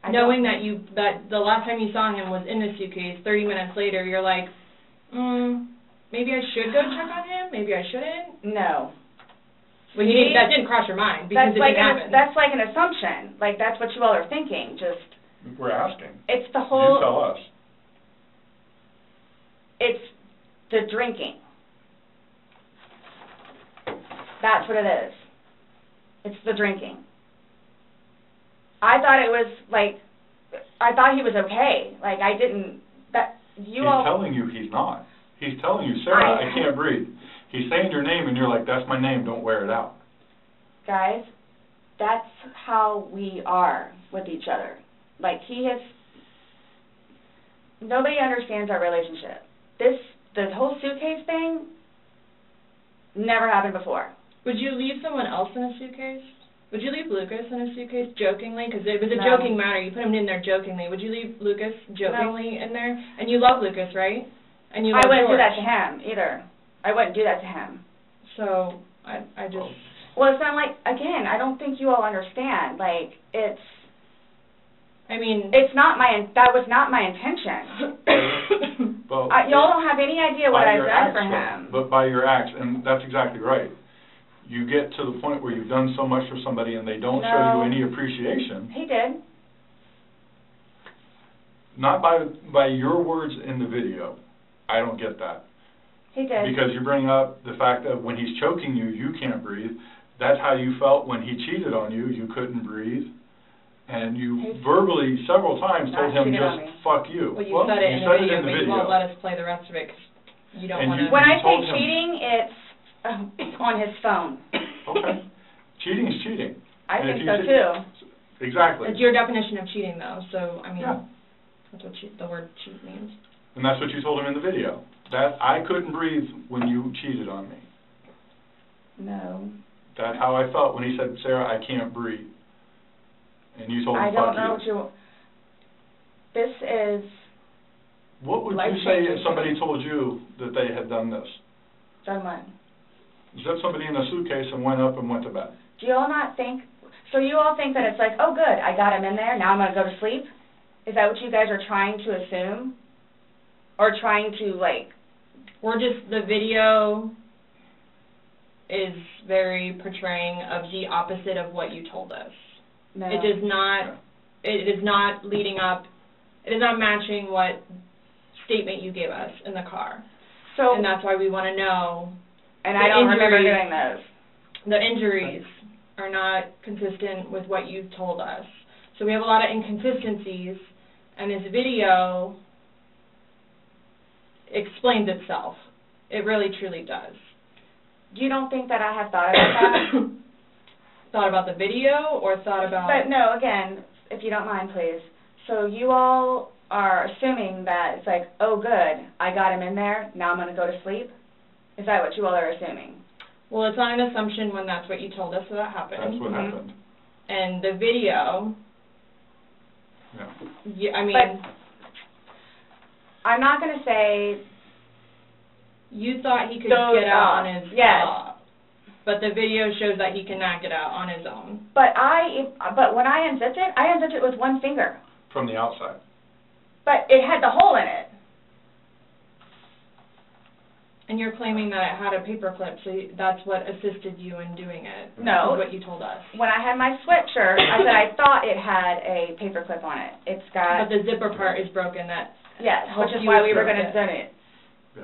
I Knowing that you, that the last time you saw him was in the suitcase, thirty minutes later, you're like, mm, maybe I should go check on him, maybe I shouldn't? No. Well, you didn't, that didn't cross your mind because That's it like didn't an, happen. that's like an assumption. Like that's what you all are thinking. Just we're asking. it's the You whole. tell us. It's the drinking. That's what it is. It's the drinking. I thought it was like, I thought he was okay. Like I didn't. That you He's all. telling you he's not. He's telling you, Sarah, I- I can't breathe. He's saying your name and you're like, that's my name, don't wear it out. guys, that's how we are with each other. Like he has, nobody understands our relationship. This, the whole suitcase thing, never happened before. Would you leave someone else in a suitcase? Would you leave Lucas in a suitcase jokingly? Because it was a No. joking matter. You put him in there jokingly. Would you leave Lucas jokingly in there? And you love Lucas, right? And you I wouldn't do that to him either. I wouldn't do that to him. So I, I just. Well, it's not like again. I don't think you all understand. Like it's, I mean. it's not my. That was not my intention. <coughs> Well, I, y'all don't have any idea what I've done acts, for him. But by your acts, and that's exactly right. You get to the point where you've done so much for somebody and they don't show you any appreciation, He did. not by, by your words in the video. I don't get that. He did. Because you bring up the fact that when he's choking you, you can't breathe. That's how you felt when he cheated on you, you couldn't breathe. And you He's- verbally, several times, told him just, fuck you. well, you said it in you the said video, it in the but you won't let us play the rest of it 'cause you don't And want to. you- When I told say him- cheating, it's uh, on his phone. Okay. Cheating is cheating. I And if think you so say- too. Exactly. It's your definition of cheating, though. So I mean, Yeah. that's what cheat, the word cheat means. And that's what you told him in the video. That I couldn't breathe when you cheated on me. No. That's how I felt when he said, Sarah, I can't breathe. And you told him, I don't know you. what you. This is What would you say if somebody told you that they had done this? done what? Zipped somebody in a suitcase and went up and went to bed. Do you all not think? So you all think that it's like, oh, good, I got him in there. Now I'm gonna go to sleep. Is that what you guys are trying to assume, or trying to like? We're just the video is very portraying of the opposite of what you told us. No. It does not. It is not leading up. It is not matching what statement you gave us in the car, So and that's why we want to know and I don't remember injuries- doing those. the injuries are not consistent with what you've told us. So we have a lot of inconsistencies, and this video explains itself. It really truly does. You don't think that I have thought about that? <coughs> thought about the video or thought about But no, again, if you don't mind, please. So you all are assuming that it's like, oh, good, I got him in there. Now I'm going to go to sleep. Is that what you all are assuming? Well, it's not an assumption when that's what you told us So that happened. That's what Mhm. happened, And the video, yeah. yeah, I mean, But- I'm not going to say you thought he could Those get out on his yes. off, but the video shows that he cannot get out on his own. But I, but when I unzipped it, I unzipped it with one finger. From the outside. But it had the hole in it. And you're claiming that it had a paperclip, so you- that's what assisted you in doing it. No. Is what you told us. When I had my sweatshirt, I said I thought it had a paperclip on it. It's But got, But the zipper part is broken. That yes, which is why we were going to it. zip it. Yeah.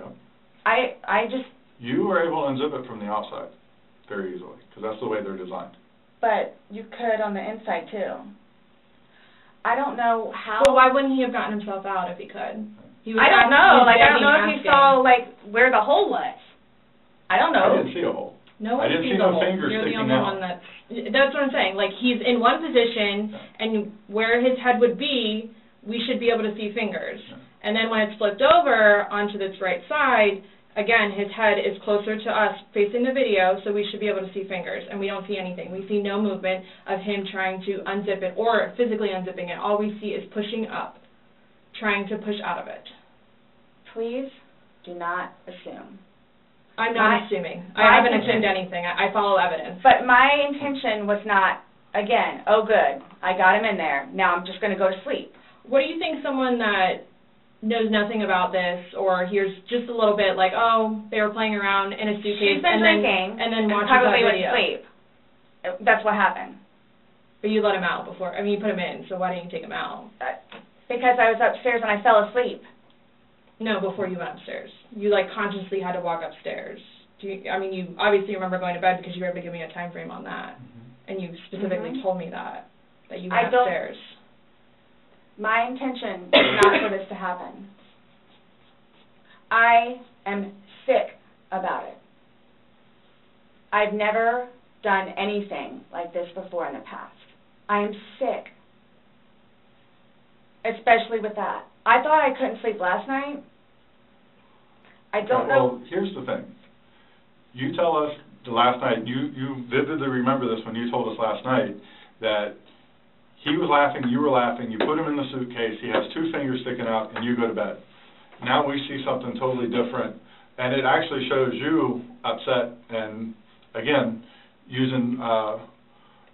I, I just, You were able to unzip it from the outside very easily, because that's the way they're designed. but you could on the inside too. I don't know how. Well, why wouldn't he have gotten himself out if he could? He was I don't know. Like I don't know if you saw like where the hole was. I don't know. I know. didn't see a hole. No I one didn't sees see the no hole. fingers You're the sticking only out. one that's. That's what I'm saying. Like he's in one position, and where his head would be, we should be able to see fingers. Yeah. And then when it's flipped over onto this right side, again, his head is closer to us facing the video, so we should be able to see fingers. And we don't see anything. We see no movement of him trying to unzip it or physically unzipping it. All we see is pushing up, trying to push out of it. Please do not assume. I'm not My- assuming. my I haven't assumed anything. I, I follow evidence. But my intention was not. Again, oh good, I got him in there. Now I'm just going to go to sleep. What do you think someone that knows nothing about this or hears just a little bit like, oh, they were playing around in a suitcase She's been and then drinking and then and watches probably that went video. to sleep. Uh, That's what happened. But you let him out before. I mean, you put him in, so why didn't you take him out? Uh, Because I was upstairs and I fell asleep. No, before you went upstairs. You like consciously had to walk upstairs. Do you, I mean, you obviously remember going to bed because you were able to give me a time frame on that, and you specifically Mhm. told me that that you I went don't- upstairs. My intention is not for this to happen. I am sick about it. I've never done anything like this before in the past. I am sick. Especially with that. I thought I couldn't sleep last night. I don't know. Well, here's the thing. You tell us the last night, you, you vividly remember this when you told us last night, that he was laughing, you were laughing, you put him in the suitcase, he has two fingers sticking out, and you go to bed. Now we see something totally different, and it actually shows you upset and, again, using, uh,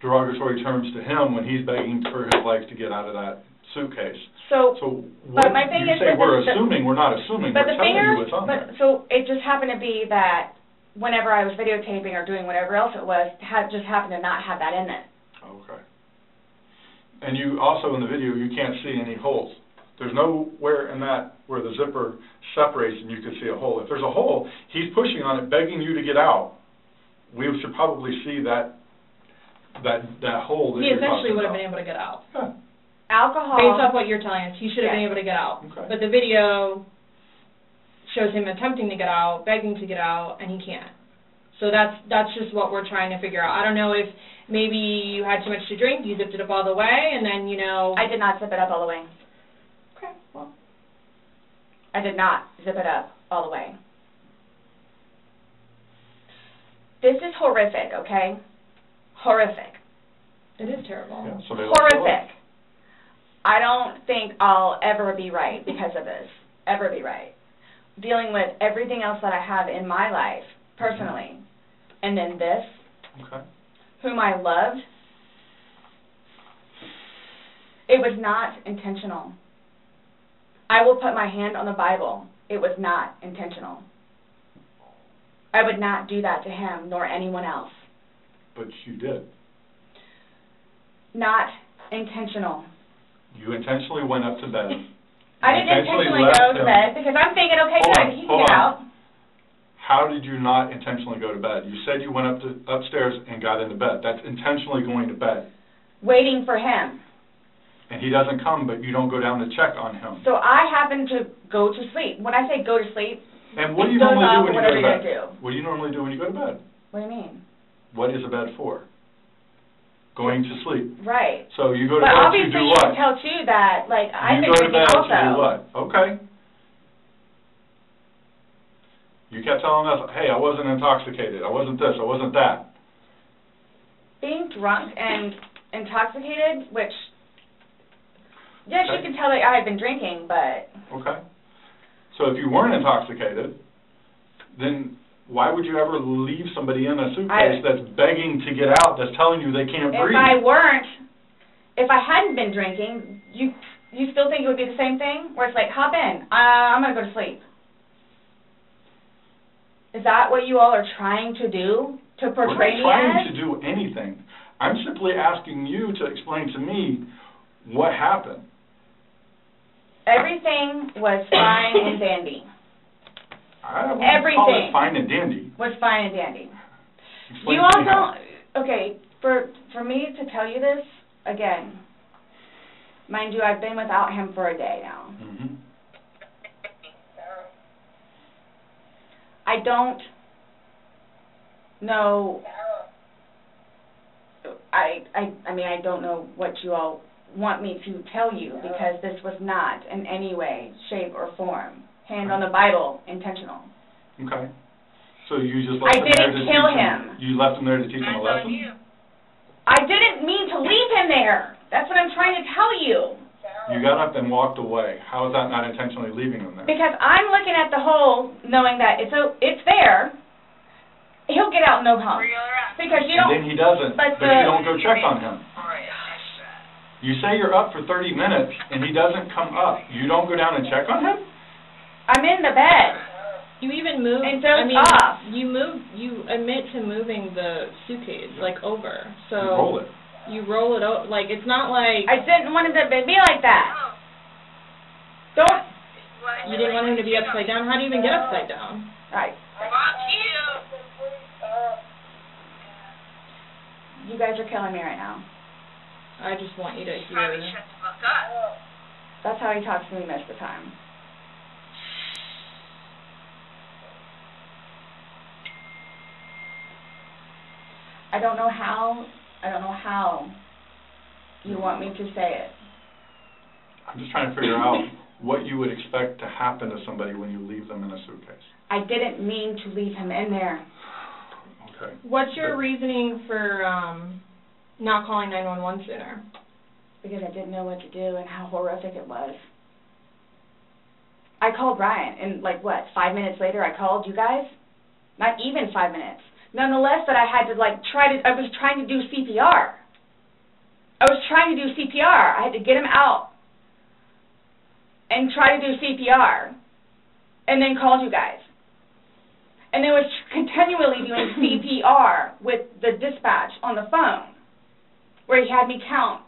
derogatory terms to him when he's begging for his life to get out of that suitcase. So, So But what, my thing you is say that we're the- assuming, we're not assuming, but we're the telling you fingers, what's on there. but, so it just happened to be that whenever I was videotaping or doing whatever else it was, had, just happened to not have that in it. Okay. And you, also in the video, you can't see any holes. There's nowhere in that where the zipper separates and you can see a hole. If there's a hole, he's pushing on it, begging you to get out. We should probably see that, that, that hole that He you're essentially talking would have been able to get out. Yeah. Alcohol. Based off what you're telling us, he should have been able to get out. Okay. But the video shows him attempting to get out, begging to get out, and he can't. So that's that's just what we're trying to figure out. I don't know if maybe you had too much to drink, you zipped it up all the way, and then you know. I did not zip it up all the way. okay, well, I did not zip it up all the way. This is horrific, okay? Horrific. it is terrible. Yeah, somebody left. Horrific. I don't think I'll ever be right because of this. Ever be right. Dealing with everything else that I have in my life, personally. And then this, Okay. whom I loved, it was not intentional. I will put my hand on the Bible. It was not intentional. I would not do that to him nor anyone else. But you did. Not intentional. You intentionally went up to bed. <laughs> I didn't Intentionally left go to him. bed because I'm thinking, okay, Hold good, on, he can hold get on. out. How did you not intentionally go to bed? You said you went up to, upstairs and got into bed. That's intentionally going to bed. Waiting for him. and he doesn't come, but you don't go down to check on him. So I happen to go to sleep. When I say go to sleep, And what do it you goes normally do off when you whatever go to you're bed? gonna do. What do you normally do when you go to bed? What do you mean? What is a bed for? Going to sleep. Right. So you go to But bed obviously do you what? can tell too that, like, I've been You go to bed also. to do what? Okay. You kept telling us, hey, I wasn't intoxicated, I wasn't this, I wasn't that. Being drunk and intoxicated, which, yes, you can tell that I had been drinking, but Okay. So if you weren't intoxicated, then why would you ever leave somebody in a suitcase that's begging to get out, that's telling you they can't if breathe? I weren't, if I hadn't been drinking, you, you still think it would be the same thing? Where it's like, hop in, uh, I'm gonna go to sleep. Is that what you all are trying to do? To portray? We're not trying as? to do anything. I'm simply asking you to explain to me what happened. Everything was fine and dandy. I wouldn't call Everything. fine and dandy. Was fine and dandy. Explain You to me how. also, okay, for, for me to tell you this, again, mind you, I've been without him for a day now. Mhm. I don't know, I, I, I mean, I don't know what you all want me to tell you, because this was not in any way, shape, or form, hand on the Bible, intentional. Okay. So you just left I him there didn't to kill teach him. You left him there to teach him a lesson? you. I didn't mean to leave him there. That's what I'm trying to tell you. You got up and walked away. How is that not intentionally leaving him there? Because I'm looking at the hole, knowing that it's o it's there. He'll get out and no come. Where you at? Because you And don't. then he doesn't, but but the- you don't go check on him. Right, I missed that. You say you're up for thirty minutes and he doesn't come up. You don't go down and check on him? I'm in the bed. You even move, And I dozed mean, off. you move, you admit to moving the suitcase, like, over, so. You roll it. You roll it o, like, it's not like, I didn't want it to be like that. Don't. you didn't want him to be upside down, how do you even get upside down? Right. Fuck you. You guys are killing me right now. I just want you to Probably hear, shut the fuck up. That's how he talks to me most of the time. I don't know how. I don't know how you want me to say it. I'm just trying to figure out what you would expect to happen to somebody when you leave them in a suitcase. I didn't mean to leave him in there. Okay. what's your But- reasoning for, um, not calling nine-one-one sooner? because I didn't know what to do and how horrific it was. I called Ryan, and like what, five minutes later, I called you guys. Not even five minutes. Nonetheless, that I had to like try to. I was trying to do CPR. I was trying to do CPR. I had to get him out and try to do CPR, and then called you guys. And then was continually doing <laughs> CPR with the dispatch on the phone, where he had me count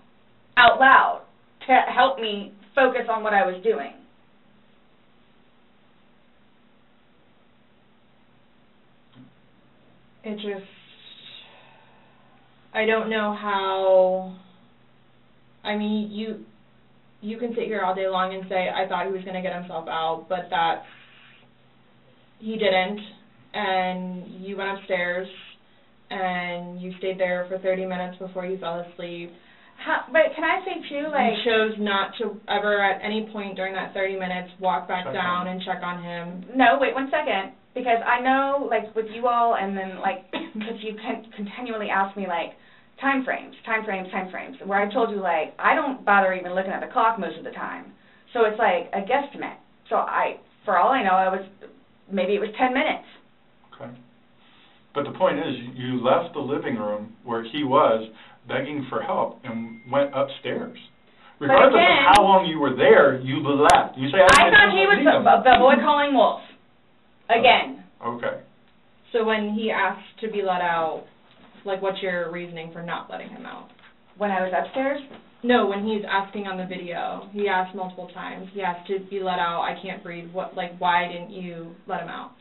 out loud to help me focus on what I was doing. It just, I don't know how, I mean, you, you can sit here all day long and say, I thought he was gonna get himself out, but that's, he didn't, and you went upstairs, and you stayed there for thirty minutes before you fell asleep. How, but can I say too, like, You chose not to ever at any point during that thirty minutes walk back down on and check on him. no, wait one second, because I know, like, with you all, and then, like, <clears throat> because you con- continually ask me, like, time frames, time frames, time frames, where I told you, like, I don't bother even looking at the clock most of the time. So it's like a guesstimate. So I, for all I know, I was, maybe it was ten minutes. Okay. But the point is, you- left the living room where he was begging for help and went upstairs. Regardless again- of how long you were there, you left. You say, I I thought he was the, the boy calling wolf. Again. Okay. So when he asked to be let out, like what's your reasoning for not letting him out? When I was upstairs, No, when he's asking on the video, he asked multiple times. He asked to be let out. I can't breathe. What? Like, why didn't you let him out?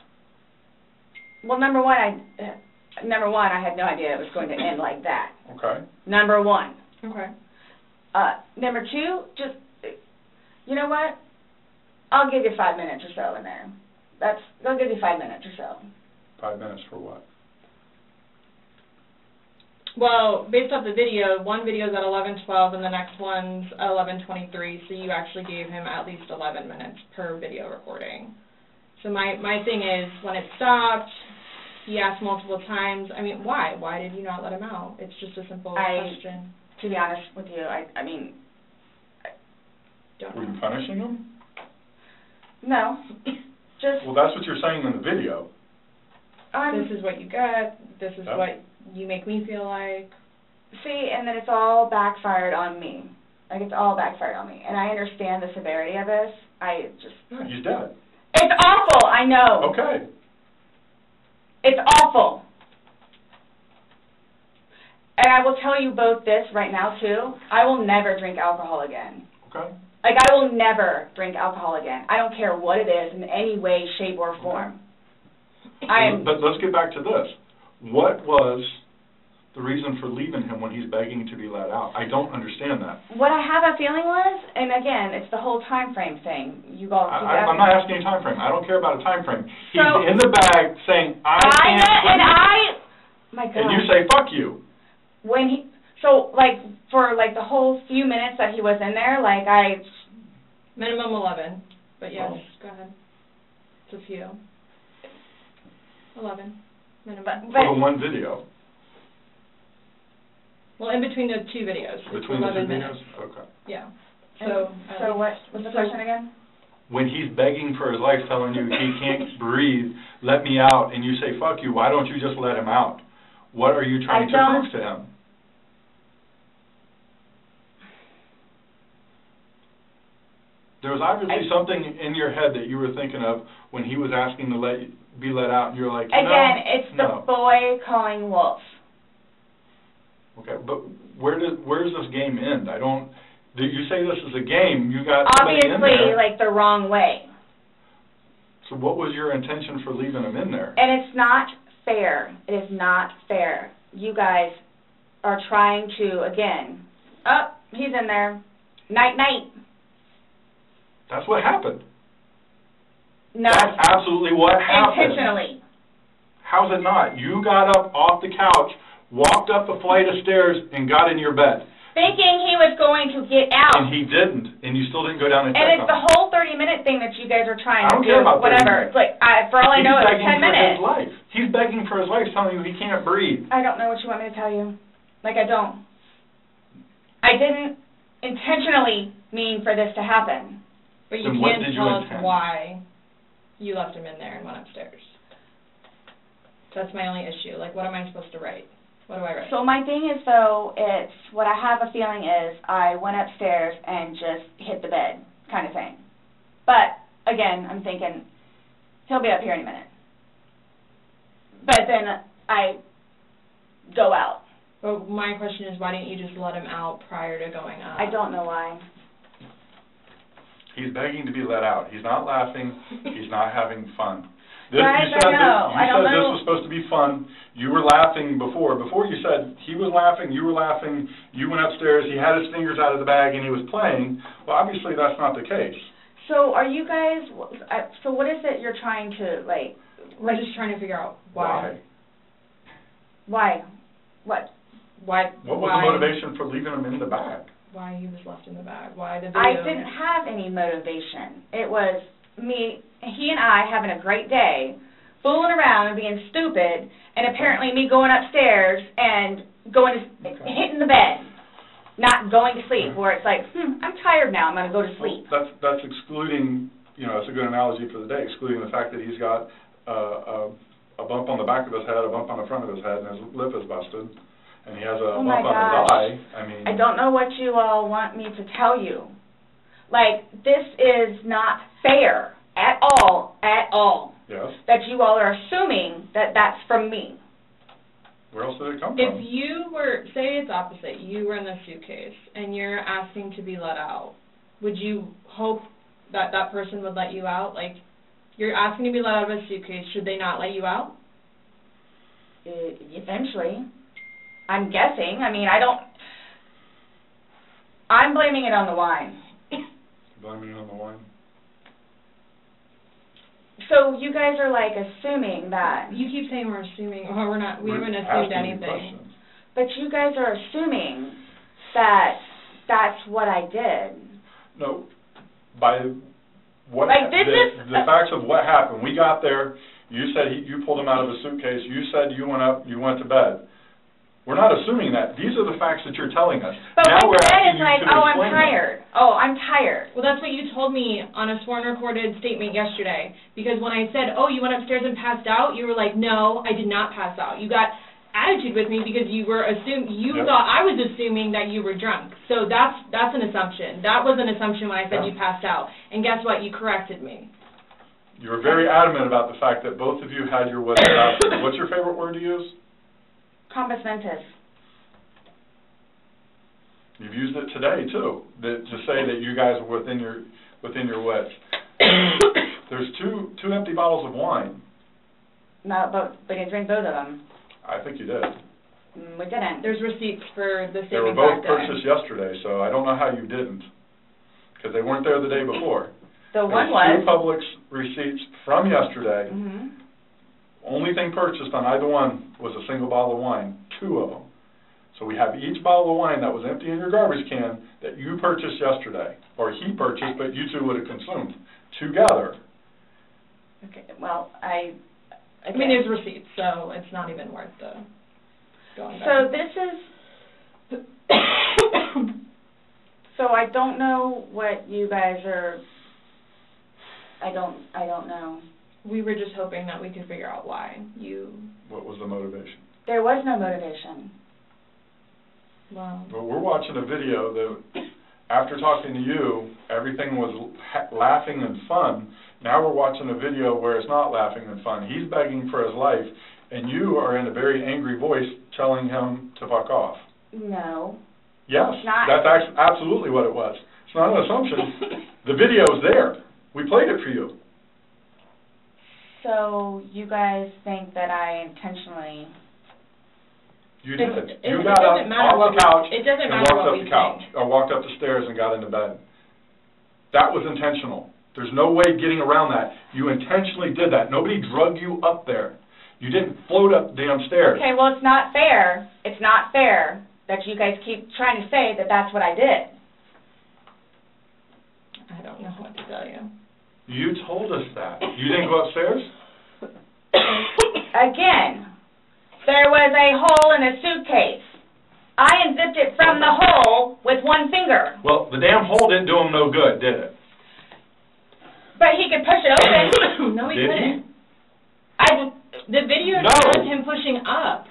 well, number one, I, uh, number one, I had no idea it was going to end like that. Okay. Number one. Okay. Uh, number two, just, you know what? I'll give you five minutes or so in there. That's, I'll give you five minutes or so. Five minutes for what? Well, based off the video, one video is at eleven twelve and the next one's at eleven twenty-three, so you actually gave him at least eleven minutes per video recording. So my, my thing is, when it stopped, he asked multiple times, I mean, why? Why did you not let him out? It's just a simple I- question. To be honest with you, I, I mean, Don't Were you punishing him? no, <laughs> just, Well, that's what you're saying in the video. um, This is what you get, this is Yeah. what you make me feel like. see, and then it's all backfired on me. Like, it's all backfired on me. And I understand the severity of this. I just, Yeah, he's dead. it's awful, I know. Okay. It's awful. And I will tell you both this right now too. I will never drink alcohol again. Okay. Like I will never drink alcohol again. I don't care what it is in any way, shape, or form. I am. But let's get back to this. What was the reason for leaving him when he's begging to be let out? I don't understand that. What I have a feeling was, and again, it's the whole time frame thing. You all I, I'm not asking a time frame. I don't care about a time frame. He's So- in the bag saying, I I can't and. I. My God. And you say, fuck you. when he so like for like the whole few minutes that he was in there, like I Minimum eleven, but yes, Oh. go ahead. It's a few. Eleven, minimum. but, For but one video. Well, in between the two videos, Between the two eleven videos? Okay. Yeah. So. at so least- what was the so- question again? When he's begging for his life, telling you he can't <laughs> breathe, let me out, and you say, fuck you, why don't you just let him out? What are you trying I to don't- prove to him? There was obviously I- something in your head that you were thinking of when he was asking to let, be let out, and you're like, no, Again, it's the boy calling wolf. Okay, but where does, where does this game end? I don't, did you say this is a game, you got Obviously, like the wrong way. So what was your intention for leaving him in there? And it's not fair. It is not fair. You guys are trying to again. Oh, he's in there. Night night. That's what happened. No. That's absolutely what happened. Intentionally. How's it not? You got up off the couch, walked up a flight of stairs, and got in your bed. Thinking he was going to get out. And he didn't, and you still didn't go down and And check it's on the whole thirty minute thing that you guys are trying I to don't do. care about whatever. minutes. Like I, for all I He's know, it's 10 minutes. He's begging for his life. He's begging for his life, telling you he can't breathe. I don't know what you want me to tell you. Like I don't. I didn't intentionally mean for this to happen. But you Then what can't did you tell us intend? why you left him in there and went upstairs. That's my only issue. Like, what am I supposed to write? What do I write? So my thing is though, it's what I have a feeling is I went upstairs and just hit the bed kind of thing. But again, I'm thinking he'll be up here any minute. But then I go out. But my question is, why didn't you just let him out prior to going up? I don't know why. He's begging to be let out. He's not laughing. He's not having fun. This, Guys, you I said know. This, you I said this was supposed to be fun. You were laughing before. Before you said he was laughing, you were laughing. You went upstairs. He had his fingers out of the bag and he was playing. Well, obviously that's not the case. So are you guys? So what is it you're trying to like? We're just trying to figure out why. Why? What? Why? What was why, the motivation for leaving him in the bag? Why he was left in the bag? Why the video? I didn't have any motivation. It was me, he and I having a great day, fooling around and being stupid, and apparently me going upstairs and going to, Okay. hitting the bed, not going to sleep, where it's like, hmm, I'm tired now, I'm gonna go to sleep. That's, that's excluding, you know, that's a good analogy for the day, excluding the fact that he's got uh, a, a bump on the back of his head, a bump on the front of his head, and his lip is busted, and he has a Oh my bump on his eye. I mean, I don't know what you all want me to tell you. Like, this is not fair at all, at all, yes. that you all are assuming that that's from me. Where else did it come from? If from? you were, say it's opposite, you were in the suitcase and you're asking to be let out, would you hope that that person would let you out? Like, you're asking to be let out of a suitcase, should they not let you out? Uh, Eventually. I'm guessing, I mean, I don't, I'm blaming it on the wine. <laughs> Blaming it on the wine. So you guys are like assuming that, You keep saying we're assuming, or we're not, we We're haven't assumed anything. questions. but you guys are assuming that that's what I did. No, by what, Like, this the, is- the facts of what happened, we got there, you said he, you pulled him out of a suitcase, you said you went up, you went to bed. We're not assuming that, these are the facts that you're telling us. But Now what we're said asking is you like, to oh, I'm explain them. tired. Oh, I'm tired. Well, that's what you told me on a sworn recorded statement yesterday, because when I said, oh, you went upstairs and passed out, you were like, no, I did not pass out. You got attitude with me because you were assume, you Yep. thought I was assuming that you were drunk. So that's, that's an assumption. That was an assumption when I said Yeah. you passed out. And guess what? You corrected me. You were very adamant about the fact that both of you had your. <laughs> What's your favorite word to use? Compos mentis. You've used it today too, that, to say that you guys are within your, within your wits. <coughs> There's two, two empty bottles of wine. No, but we didn't drink both of them. I think you did. Mm, We didn't. There's receipts for the same They were both exact day. purchased yesterday, so I don't know how you didn't. Because they weren't there the day before. The one There's two was. Publix receipts from yesterday. Mhm. Only thing purchased on either one was a single bottle of wine, two of them. So we have each bottle of wine that was empty in your garbage can that you purchased yesterday, or he purchased, but you two would have consumed together. Okay, well, I, I mean, there's receipts, so it's not even worth the going back. So this is, <coughs> so I don't know what you guys are, I don't, I don't know. We were just hoping that we could figure out why you, What was the motivation? There was no motivation. well, But we're watching a video that, after talking to you, everything was ha- laughing and fun. Now we're watching a video where it's not laughing and fun. He's begging for his life, and you are in a very angry voice telling him to fuck off. No. Yes, not. that's act- absolutely what it was. It's not an assumption. <laughs> The video's there. We played it for you. So you guys think that I intentionally, You It's- did. it- You it got up doesn't matter off what the we- couch it doesn't and matter walked what up we the couch, think. or walked up the stairs and got into bed. That was intentional. There's no way getting around that. You intentionally did that. Nobody drug you up there. You didn't float up damn stairs. okay, well, it's not fair, it's not fair that you guys keep trying to say that that's what I did. I don't know what to tell you. You told us that. You didn't go upstairs? Again, there was a hole in a suitcase. I unzipped it from the hole with one finger, Well, the damn hole didn't do him no good, did it? but he could push it open. <coughs> no, he Did couldn't. I, The video No. shows him pushing up.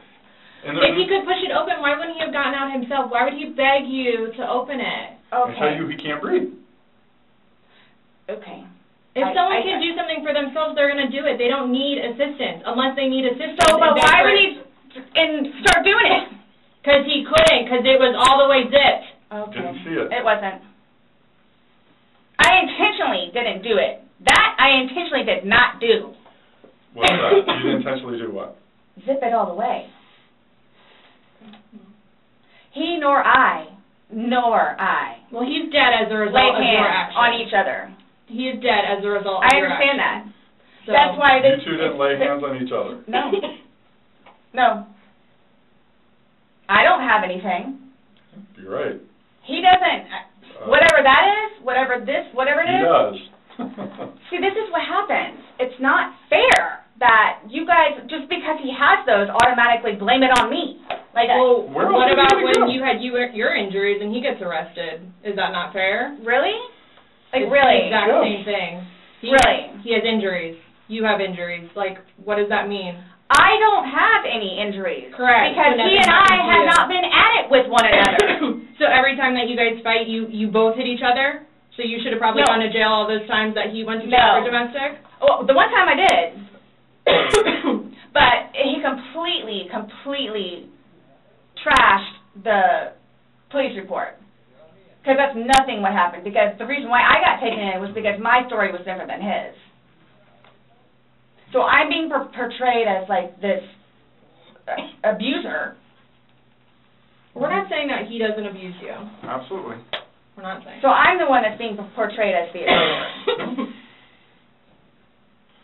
And If he could push it open, why wouldn't he have gotten out himself? Why would he beg you to open it? I tell you, he can't breathe. okay. If I- someone I- can do something for themselves, they're gonna do it. They don't need assistance unless they need assistance. So, but why would he and start doing it? Because he couldn't, because it was all the way zipped. Okay. Didn't see it. It wasn't. I intentionally didn't do it. That I intentionally did not do. What's that? You didn't intentionally do what? Zip it all the way. He nor I, nor I, Well, he's dead as a result laid of your hands action. on each other. He is dead as a result of I your understand that. action. So, That's why You this. two didn't lay hands on each other. No, <laughs> no. I don't have anything. You're right. He doesn't. Uh, Whatever that is, whatever this, whatever it He is. does. <laughs> See, this is what happens. It's not fair that you guys, just because he has those, automatically blame it on me. Like, Well, Where what else is he about gonna when go? you had you, your injuries and he gets arrested? Is that not fair? really? Like, It's really? the exact Yeah. same thing. He, Really? He has injuries. You have injuries. Like, what does that mean? I don't have any injuries. Correct. Because So he nothing and I happened to have you. not been at it with one another. <coughs> so every time that you guys fight, you you both hit each other. So you should have probably No. gone to jail all those times that he went to No. jail for domestic. well, the one time I did, <coughs> but he completely, completely trashed the police report. Because that's nothing what happened. Because the reason why I got taken in was because my story was different than his. So I'm being per- portrayed as like this uh, abuser. We're not saying that he doesn't abuse you. Absolutely. We're not saying. So I'm the one that's being portrayed as the abuser. <laughs>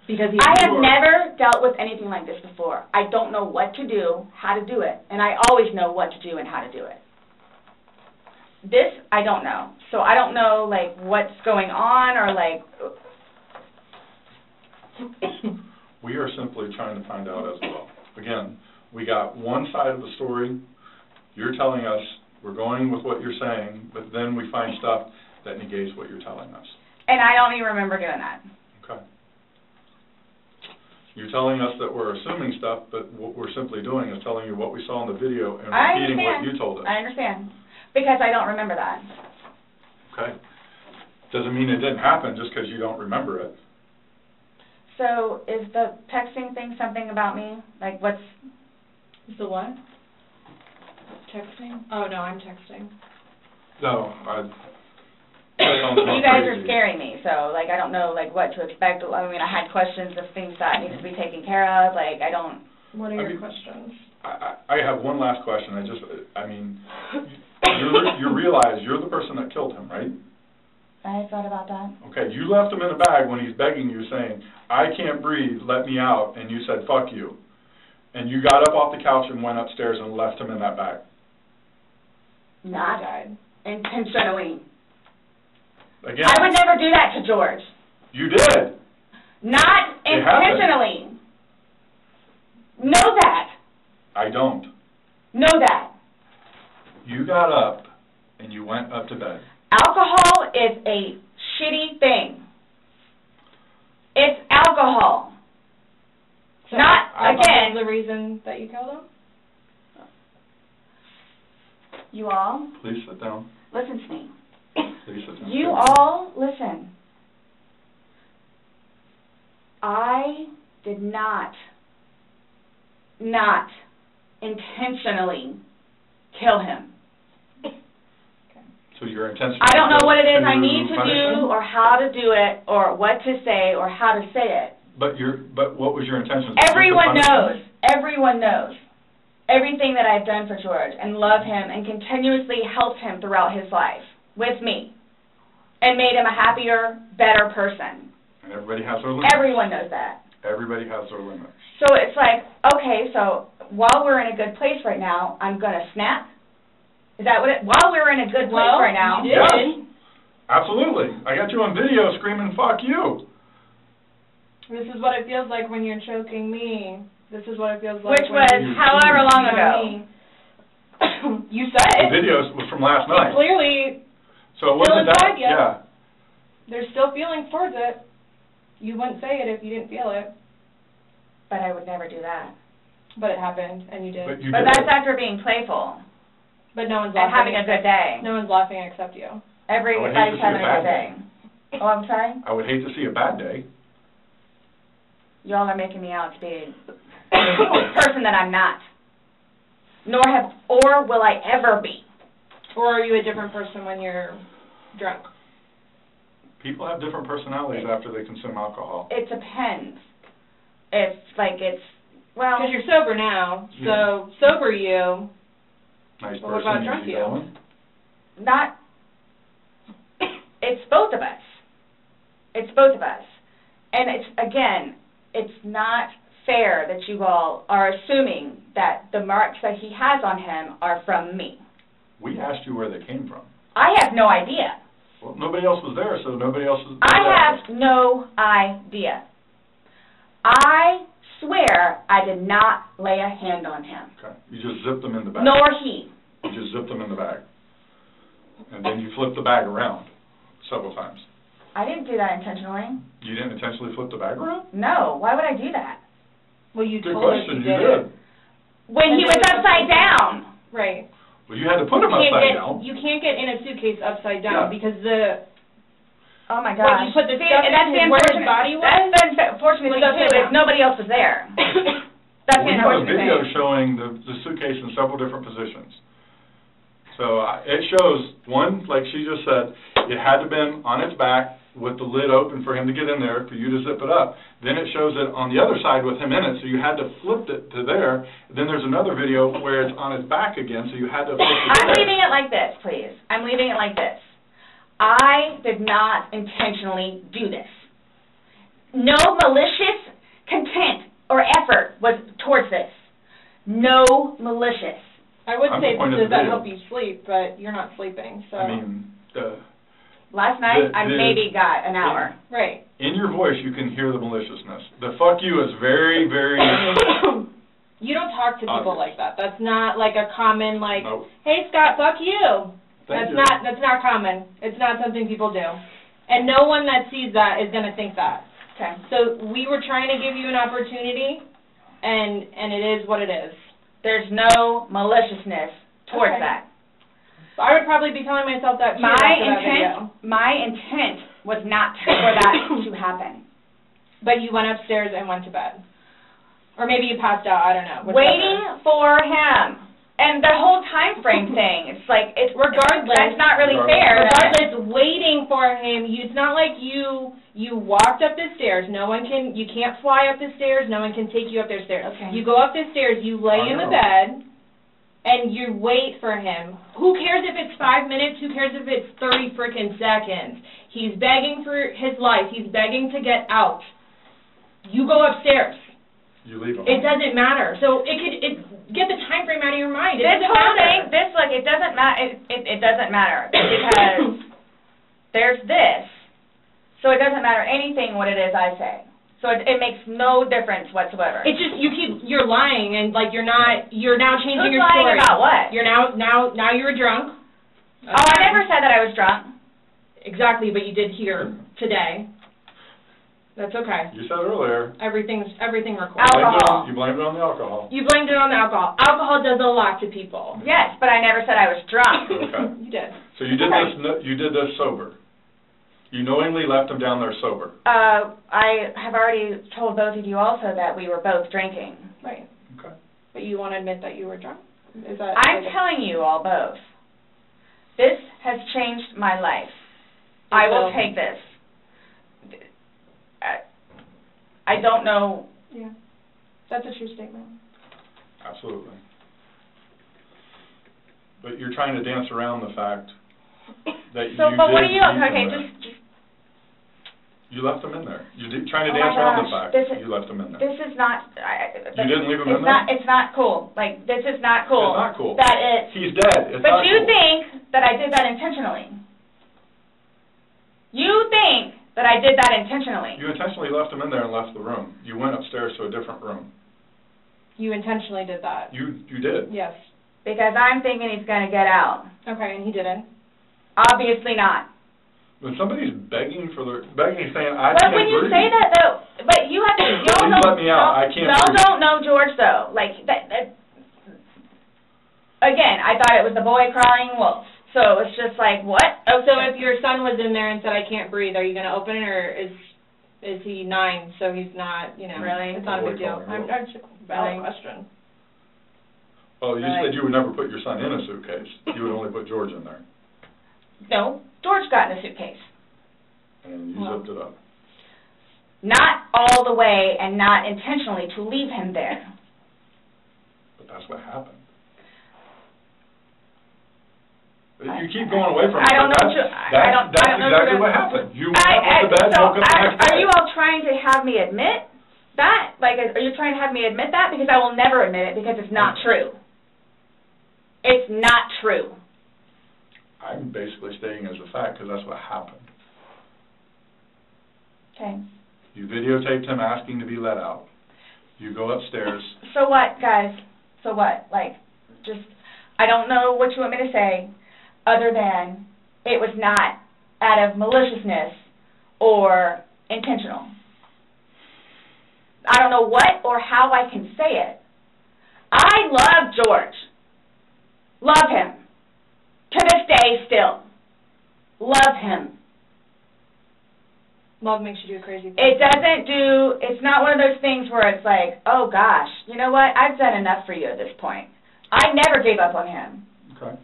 Because he. I have never dealt with anything like this before. I don't know what to do, how to do it, and I always know what to do and how to do it. This, I don't know. So I don't know, like, what's going on or, like, <laughs> We are simply trying to find out as well. Again, we got one side of the story. You're telling us, we're going with what you're saying, but then we find stuff that negates what you're telling us. and I don't even remember doing that. Okay. You're telling us that we're assuming stuff, but what we're simply doing is telling you what we saw in the video and I repeating what you told us. I understand. Because I don't remember that. Okay? Doesn't mean it didn't happen just because you don't remember it. So is the texting thing something about me? Like, what's, Is The what? Texting? Oh, no, I'm texting. No, I. that you guys are scaring me, so, like, I don't know, like, what to expect. I mean, I had questions of things that need to be taken care of, like, I don't, What are I your mean- questions? I, I I have one last question. I just, I mean, <laughs> you, you realize you're the person that killed him, right? I thought about that. Okay, you left him in a bag when he's begging you, saying, "I can't breathe, let me out," and you said, "Fuck you," and you got up off the couch and went upstairs and left him in that bag. He Not died. intentionally. Again, I would never do that to George. you did. Not It happened. intentionally. Know that. I don't. Know that. You got up and you went up to bed. Alcohol is a shitty thing. It's alcohol. So Not, alcohol again- is the reason that you killed him? You all, Please sit down. listen to me. Please sit down. You all, listen. I did not, not intentionally kill him. So your intention. I don't know what it is I need to do, or how to do it, or what to say, or how to say it. But your, but what was your intention? To Everyone knows, everyone knows everything that I've done for George and love him and continuously helped him throughout his life with me and made him a happier, better person. And everybody has their limits. Everyone knows that. Everybody has their limits. So it's like, okay, so while we're in a good place right now, I'm gonna snap? Is that what it, while we're in a good place Well, right now? you did. Yes. Absolutely. I got you on video screaming, "Fuck you." This is what it feels like when you're choking me. This is what it feels like Which when was you're however long ago. me. <coughs> you said The video was from last But night. clearly, So it still wasn't that, inside you. yeah. there's still feelings towards it. You wouldn't say it if you didn't feel it, But I would never do that. but it happened, and you did. But you But did. that's after being playful But no one's and laughing. having a good day. No one's laughing except you. I would hate to Everybody's having a a good day. Oh, I'm sorry? I would hate to see a bad day. Y'all are making me out to be a person that I'm not. Nor have, or will I ever be. Or are you a different person when you're drunk? People have different personalities after they consume alcohol. It depends. If, like, it's, well, Because you're sober now, so sober you. Nice Well, what person, about easy going. not, it's both of us. It's both of us. And it's, again, it's not fair that you all are assuming that the marks that he has on him are from me. We asked you where they came from. I have no idea. Well, nobody else was there, so nobody else was. I have no idea. I swear I did not lay a hand on him, Okay, you just zipped them in the bag. nor he. You just zipped them in the bag. And then you flipped the bag around several times. I didn't do that intentionally. You didn't intentionally flip the bag around? No, why would I do that? Well, you Good told us question, you you did. did. When he And was was- upside down. Right. Well, you had to put them you can't upside get, down. You can't get in a suitcase upside down Yeah. because the Oh my When gosh. you put the See, stuff and that's in the his- where his unfortunate- body was, <laughs> That's the unfortunate was thing upside too, is nobody else was there. That's We the have a unfortunate video thing. showing the, the suitcase in several different positions. So I- it shows, one, like she just said, it had to been on its back with the lid open for him to get in there, for you to zip it up. Then it shows it on the other side with him in it, so you had to flip it to there. Then there's another video where it's on his back again, so you had to flip it to I'm there. leaving it like this, please. I'm leaving it like this. I did not intentionally do this. No malicious content or effort was towards this. No malicious. I would I'm say disappointed does the that help you sleep, but you're not sleeping, so. I mean, the, Last night, The- I the- maybe got an hour. Right. in your voice, you can hear the maliciousness. The fuck you is very, very, <coughs> You don't talk to people Obvious. like that. That's not like a common like, Nope. hey Scott, fuck you. Thank that's you. not that's not common. It's not something people do. And no one that sees that is gonna think that. Okay. So we were trying to give you an opportunity and and it is what it is. There's no maliciousness towards Okay. that. So I would probably be telling myself that too My after that video. intent, my intent was not for that <coughs> to happen. But you went upstairs and went to bed. Or maybe you passed out, I don't know. whichever. Waiting for him. And the whole time frame <laughs> thing, it's like, it's, Regardless. that's not really Regardless. fair. Regardless, waiting for him, you, it's not like you, you walked up the stairs, no one can, you can't fly up the stairs, no one can take you up the stairs. Okay. You go up the stairs, you lay I in the know. bed, and you wait for him. Who cares if it's five minutes, who cares if it's thirty frickin' seconds? He's begging for his life, he's begging to get out. You go upstairs. You leave them. It doesn't matter. So it could, it, get the time frame out of your mind. It This doesn't whole matter. thing, this, look, it doesn't ma, it, it, it doesn't matter, because <coughs> there's this, so it doesn't matter anything what it is I say. So it, it makes no difference whatsoever. It's just you keep you're lying and like you're not you're now changing Who's your lying story. about what? You're now now now you're drunk. Oh, I never said that I was drunk. Exactly, but you did here today. That's okay. You said earlier, Everything's everything you recorded. blamed it Alcohol. you blamed it on the alcohol. You blamed it on the alcohol. Alcohol does a lot to people. Yes, but I never said I was drunk. <laughs> Okay. <laughs> you did. So you did this, no- you did this sober. You knowingly left them down there sober. Uh, I have already told both of you also that we were both drinking. Right. Okay. But you want to admit that you were drunk? Is that I'm telling you all both. This has changed my life. I will will. take this. I- I don't know, Yeah. That's a true statement. Absolutely. But you're trying to dance around the fact that you so, but what did are you, leave them okay, there. just, just, You left them in there. You did, trying to Oh my dance around the gosh, fact this that is- you left them in there. this is not, I. You didn't leave him it's in not, there? It's not cool, like, this is not cool. It's not cool. That it, He's dead. It's but not you cool. think that I did that intentionally. You think that I did that intentionally. You intentionally left him in there and left the room. You went upstairs to a different room. You intentionally did that. You, you did. Yes. Because I'm thinking he's gonna get out. Okay, and he didn't. Obviously not. When somebody's begging for their begging, saying, I But can't when you breathe. say that though, but you have to, y'all Please don't. let me out. I can't Y'all breathe. don't know George though, like, that, that, again, I thought it was the boy crying wolf. So it's just like, what? Oh, so if your son was in there and said, "I can't breathe," are you going to open it, or is is he nine, so he's not, you know? Really? It's not a Boy big deal. I'm, wolf. I'm a valid Oh. question. Oh, you Right. said you would never put your son in a suitcase. You would only put George in there. No, George got in a suitcase. And you Well. zipped it up. Not all the way and not intentionally to leave him there. But that's what happened. I- You keep going away from it. I don't know that's- what you- I- don't- I don't exactly what what happened. You went I, up I, to bed, so woke up the are, day. are you all trying to have me admit that? Like, are you trying to have me admit that? Because I will never admit it because it's not true. It's not true. I'm basically stating as a fact, because that's what happened. Okay. You videotaped him asking to be let out. You go upstairs. So what, guys? So what? Like, just, I don't know what you want me to say, other than it was not out of maliciousness or intentional. I don't know what or how I can say it. I love George. Love him. To this day, still. Love him. Love makes you do crazy things. It doesn't do, it's not one of those things where it's like, oh gosh, you know what, I've done enough for you at this point. I never gave up on him. Okay.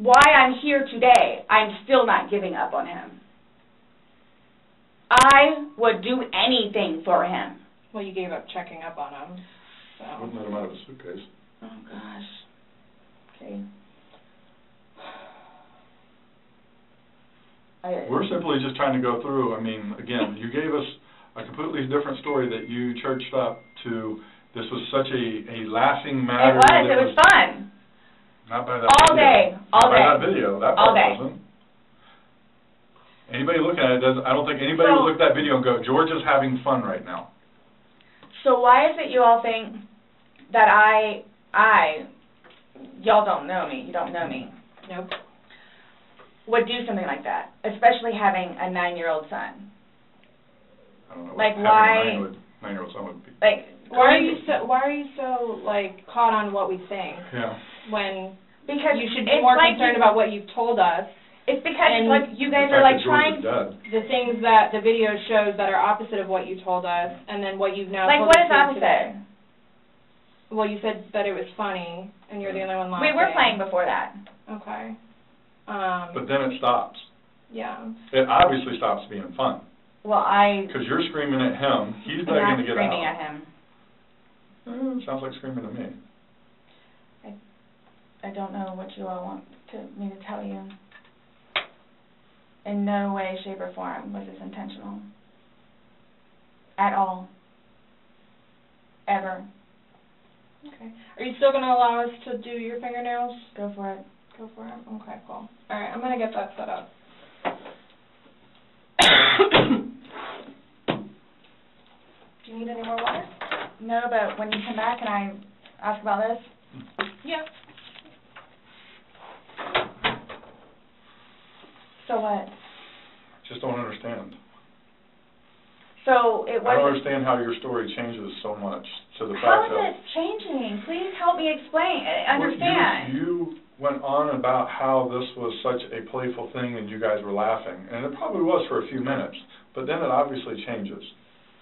Why I'm here today, I'm still not giving up on him. I would do anything for him. Well, you gave up checking up on him. So. Wouldn't let him out of the suitcase. Oh gosh. Okay. I, uh, We're simply just trying to go through, I mean, again, you gave us a completely different story that you churched up to, this was such a, a laughing it was, it was fun. Not by that All video. day, all Not by day. that video, that All part day. wasn't. Anybody looking at it doesn't, I don't think anybody So- would look at that video and go, George is having fun right now. So why is it you all think that I, I, y'all don't know me, you don't know me, Nope. would do something like that, especially having a nine-year-old son? I don't know what Like, having a why- nine-year-old, nine-year-old son would be. Like, Why are you so, why are you so, like, caught on what we think, Yeah. when Because you should be it's more like concerned you- about what you've told us, It's because and like you guys are like trying, the things that the video shows that are opposite of what you told us, and then what you've now like told what us is here opposite? today. Well, you said that it was funny, and you're the only one laughing. We were playing before that. Okay. Um, But then it stops. yeah. It obviously stops being fun, Well, I because you're screaming at him, he's am begging not to get out. screaming at him. Eh, Sounds like screaming to me. I don't know what you all want to me to tell you. In no way, shape, or form was this intentional. At all. Ever. Okay. Are you still gonna allow us to do your fingernails? Go for it. Go for it. Okay, cool. All right, I'm gonna get that set up. <coughs> Do you need any more water? No, but when you come back and I ask about this, Yeah. So what? Just don't understand. So it I don't understand how your story changes so much to the How fact is that. it changing? Please help me explain, uh, Well, you- understand. You went on about how this was such a playful thing and you guys were laughing, and it probably was for a few minutes, but then it obviously changes.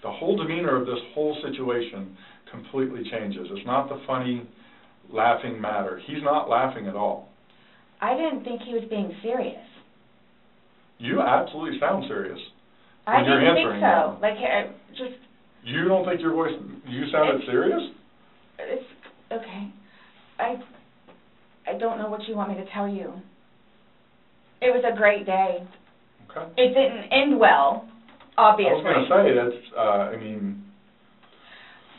The whole demeanor of this whole situation completely changes. It's not the funny, laughing matter. He's not laughing at all. I didn't think he was being serious. You absolutely sound serious. I When you're didn't think so. them. Like, uh, just, You don't think your voice, you sounded serious? it's, okay. I, I don't know what you want me to tell you. It was a great day. Okay. It didn't end well, obviously. I was gonna say, that's, uh, I mean,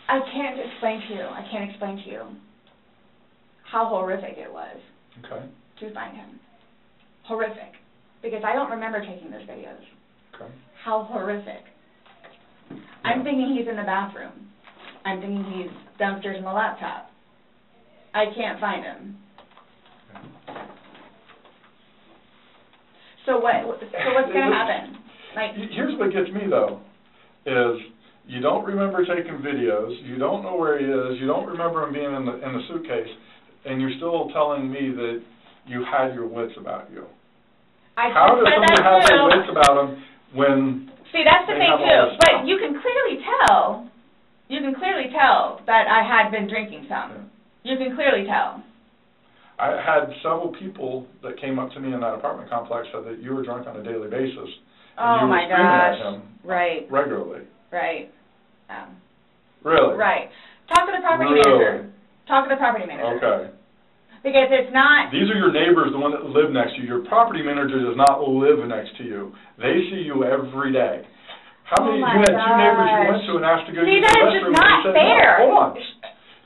I can't explain to you, I can't explain to you how horrific it was okay, to find him. Horrific. Because I don't remember taking those videos. okay. How horrific. I'm thinking he's in the bathroom. I'm thinking he's downstairs in the laptop. I can't find him. So what, so what's gonna happen? Like, Here's what gets me though, is you don't remember taking videos, you don't know where he is, you don't remember him being in the, in the suitcase, and you're still telling me that you had your wits about you. I How does someone have their too. wits about them when, See, that's the They thing have all too, this but stuff. you can clearly tell, you can clearly tell that I had been drinking some. You can clearly tell. I had several people that came up to me in that apartment complex said that you were drunk on a daily basis. Oh and you were my at gosh. him Right, regularly. right. Um, Really? Right. Talk to the property Really? manager. Talk to the property manager. Okay. Because it's not, These are your neighbors, the one that live next to you. Your property manager does not live next to you. They see you every day. How Oh many, my you had two neighbors you went to and asked to go See, use the that is restroom. just not said no. fair. Hold on.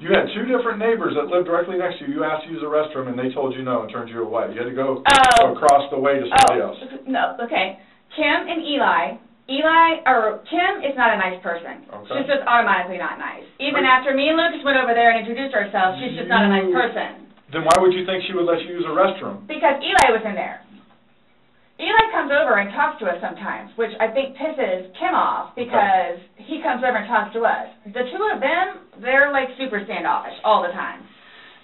You had two different neighbors that lived directly next to you. You asked to use the restroom and they told you no and turned you away. You had to go Oh. across the way to somebody oh. else. oh, no, okay. Kim and Eli, Eli, or Kim is not a nice person. Okay. She's just automatically not nice. Even after me and Lucas went over there and introduced ourselves, she's just not a nice person. Then why would you think she would let you use a restroom? Because Eli was in there. Eli comes over and talks to us sometimes, which I think pisses Kim off because he comes over and talks to us. The two of them, they're like super standoffish all the time.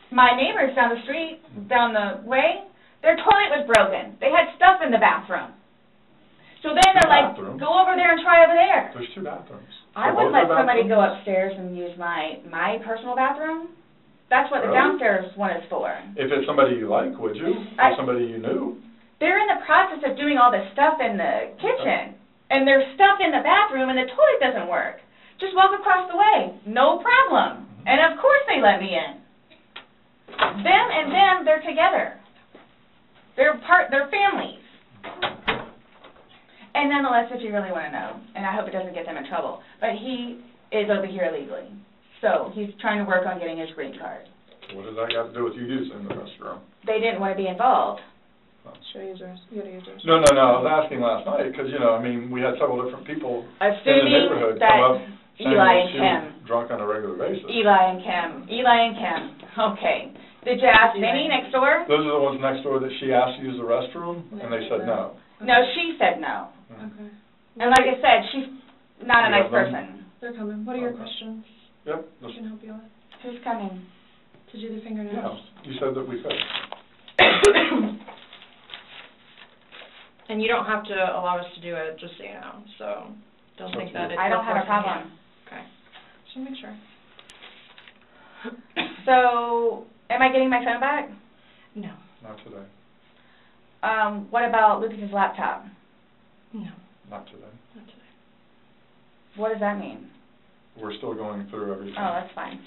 My neighbors down the street, down the way, their toilet was broken. They had stuff in the bathroom. So then they're like, Bathroom? go over there and try over there. There's two bathrooms. I So wouldn't let are somebody go upstairs and use my, my personal bathroom. That's what the Really? downstairs one is for. If it's somebody you like, would you? Mm. I- Or somebody you knew? they're in the process of doing all this stuff in the kitchen, and there's stuff in the bathroom, and the toilet doesn't work. Just walk across the way, no problem. And of course they let me in. Them and them, they're together. They're part, they're families. And nonetheless, if you really want to know, and I hope it doesn't get them in trouble, but he is over here illegally. So he's trying to work on getting his green card. What does that got to do with you using the restroom? They didn't want to be involved. Should I use? You gotta use yours. No, no, no, I was asking last night, because, you know, I mean, we had several different people in the Assuming neighborhood that come up saying Eli that and she was Kim, drunk on a regular basis. Eli and Kim, Eli and Kim, okay. Did you ask Eli. Benny next door? Those are the ones next door that she asked to use the restroom, and they said no. No, she said no. Okay. And like I said, she's not a nice person. They're coming. What are your questions? Yep, I that's- can help you with. Who's coming? To do the yeah, you said that we could. And you don't have to allow us to do it, just so you know, so don't think that it's. I don't have a problem. Okay. Just wanna make sure. So, am I getting my phone back? No, Not today, Um, what about Lucas's laptop? no, not today. not today. What does that mean? We're still going through everything. Oh, that's fine.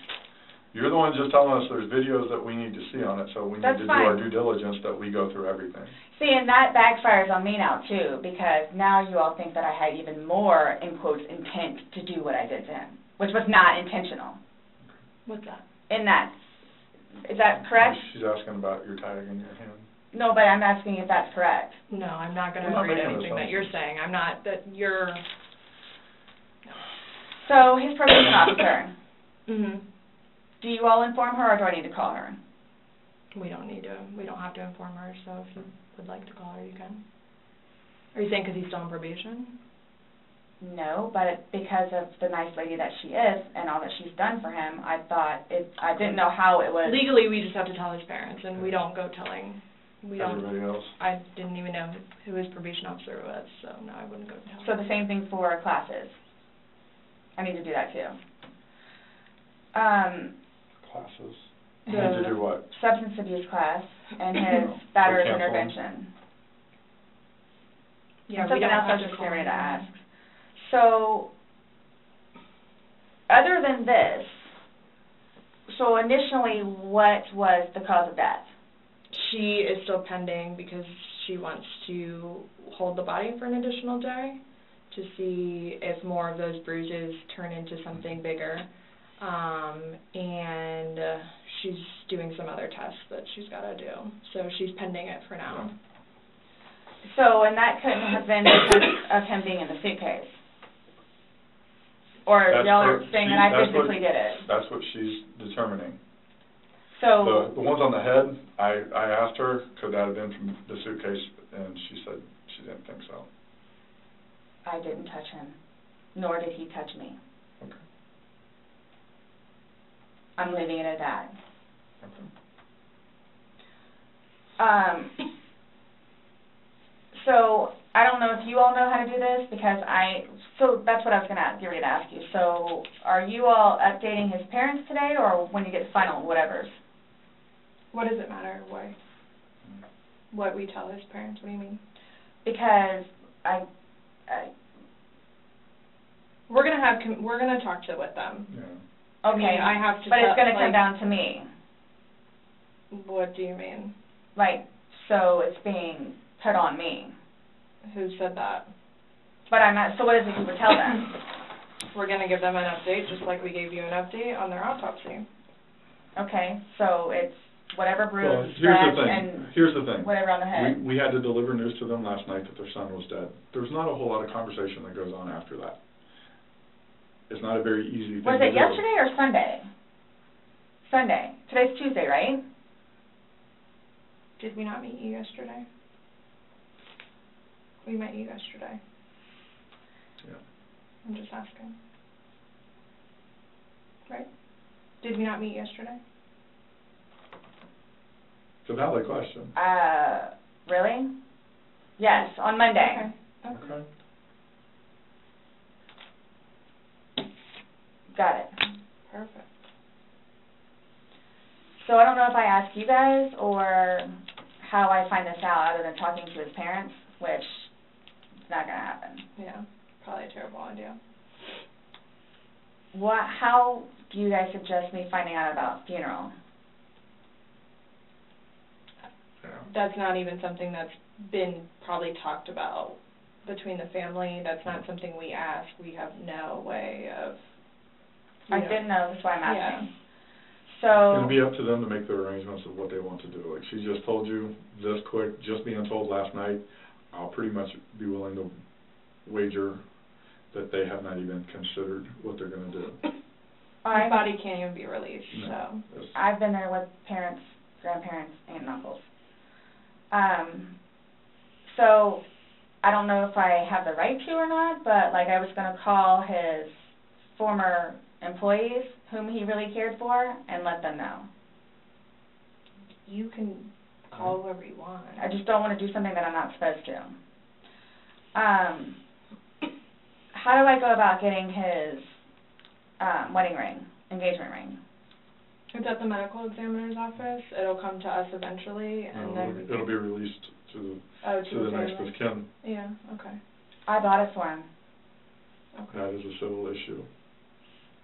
You're the one just telling us there's videos that we need to see on it, so we need That's to do our fine. due diligence that we go through everything. See, and that backfires on me now too, because now you all think that I had even more, in quotes, intent to do what I did to him, which was not intentional. What's that? In that, is that correct? She's asking about your tag in your hand. No, but I'm asking if that's correct. No, I'm not gonna We're not agree to making anything that you're saying, I'm not, that you're. So, his probation officer, <coughs> Mm-hmm. do you all inform her or do I need to call her? We don't need to, we don't have to inform her, so if you would like to call her, you can. Are you saying because he's still on probation? No, but because of the nice lady that she is and all that she's done for him, I thought it, I didn't know how it was. Legally, we just have to tell his parents, and we don't go telling, we don't, Everybody else? I didn't even know who his probation officer was, so no, I wouldn't go tell So him. the same thing for classes. I need to do that too. Um, Classes. The- Need to do what? substance abuse class and his Oh, battery intervention. Yeah, we Something don't else I have was to just call getting ready to ask. So, other than this, so initially, what was the cause of death? She is still pending because she wants to hold the body for an additional day to see if more of those bruises turn into something bigger. Um, and uh, she's doing some other tests that she's got to do. So she's pending it for now. So, and that couldn't have been because of him being in the suitcase? Or That's y'all are what saying she- that I that's what- physically did it? That's what she's determining. So, The, the ones on the head, I, I asked her, could that have been from the suitcase, and she said she didn't think so. I didn't touch him, nor did he touch me. Okay. I'm leaving it at that. Okay. Um, so, I don't know if you all know how to do this, because I, so that's what I was gonna, ask- get ready to ask you. So, are you all updating his parents today, or when you get the final whatevers? What does it matter? Why? What we tell his parents? What do you mean? Because I, I, We're gonna have com- we're gonna talk to with them. Yeah. I mean, okay, I have to. but it's tell- gonna come like, down to me. What do you mean? Like, so it's being put on me. Who said that? But I'm not, so what is it you would tell them? <laughs> We're gonna give them an update, just like we gave you an update on their autopsy. Okay, so it's whatever Well, bruise, here's the scratch, thing, and here's the thing. whatever on the head. We, we had to deliver news to them last night that their son was dead. There's not a whole lot of conversation that goes on after that. It's not a very easy thing Was to it do. yesterday or Sunday? Sunday. Today's Tuesday, right? Did we not meet you yesterday? We met you yesterday. Yeah. I'm just asking. Right? Did we not meet yesterday? It's a valid question. Uh, really? Yes, on Monday. Okay. Okay. Okay. Got it. Perfect. So I don't know if I ask you guys or how I find this out other than talking to his parents, which is not gonna happen. Yeah. Probably a terrible idea. What, how do you guys suggest me finding out about funeral? Yeah. That's not even something that's been probably talked about between the family. That's not mm-hmm. something we ask. We have no way of. I know- didn't know, that's why I'm Yeah. asking. It'll be up to them to make their arrangements of what they want to do. Like she just told you this quick, just being told last night, I'll pretty much be willing to wager that they have not even considered what they're gonna do. <laughs> My body can't even be released, No. so. I've been there with parents, grandparents, and uncles. Um, so, I don't know if I have the right to or not, but like I was gonna call his former employees whom he really cared for and let them know. You can call whoever you want. I just don't wanna do something that I'm not supposed to. Um, how do I go about getting his, um, wedding ring, engagement ring? It's at the medical examiner's office. It'll come to us eventually, and no, then It'll be released to Oh, the, to the next family. of kin. Yeah, okay, I bought it for him. okay. That is a civil issue.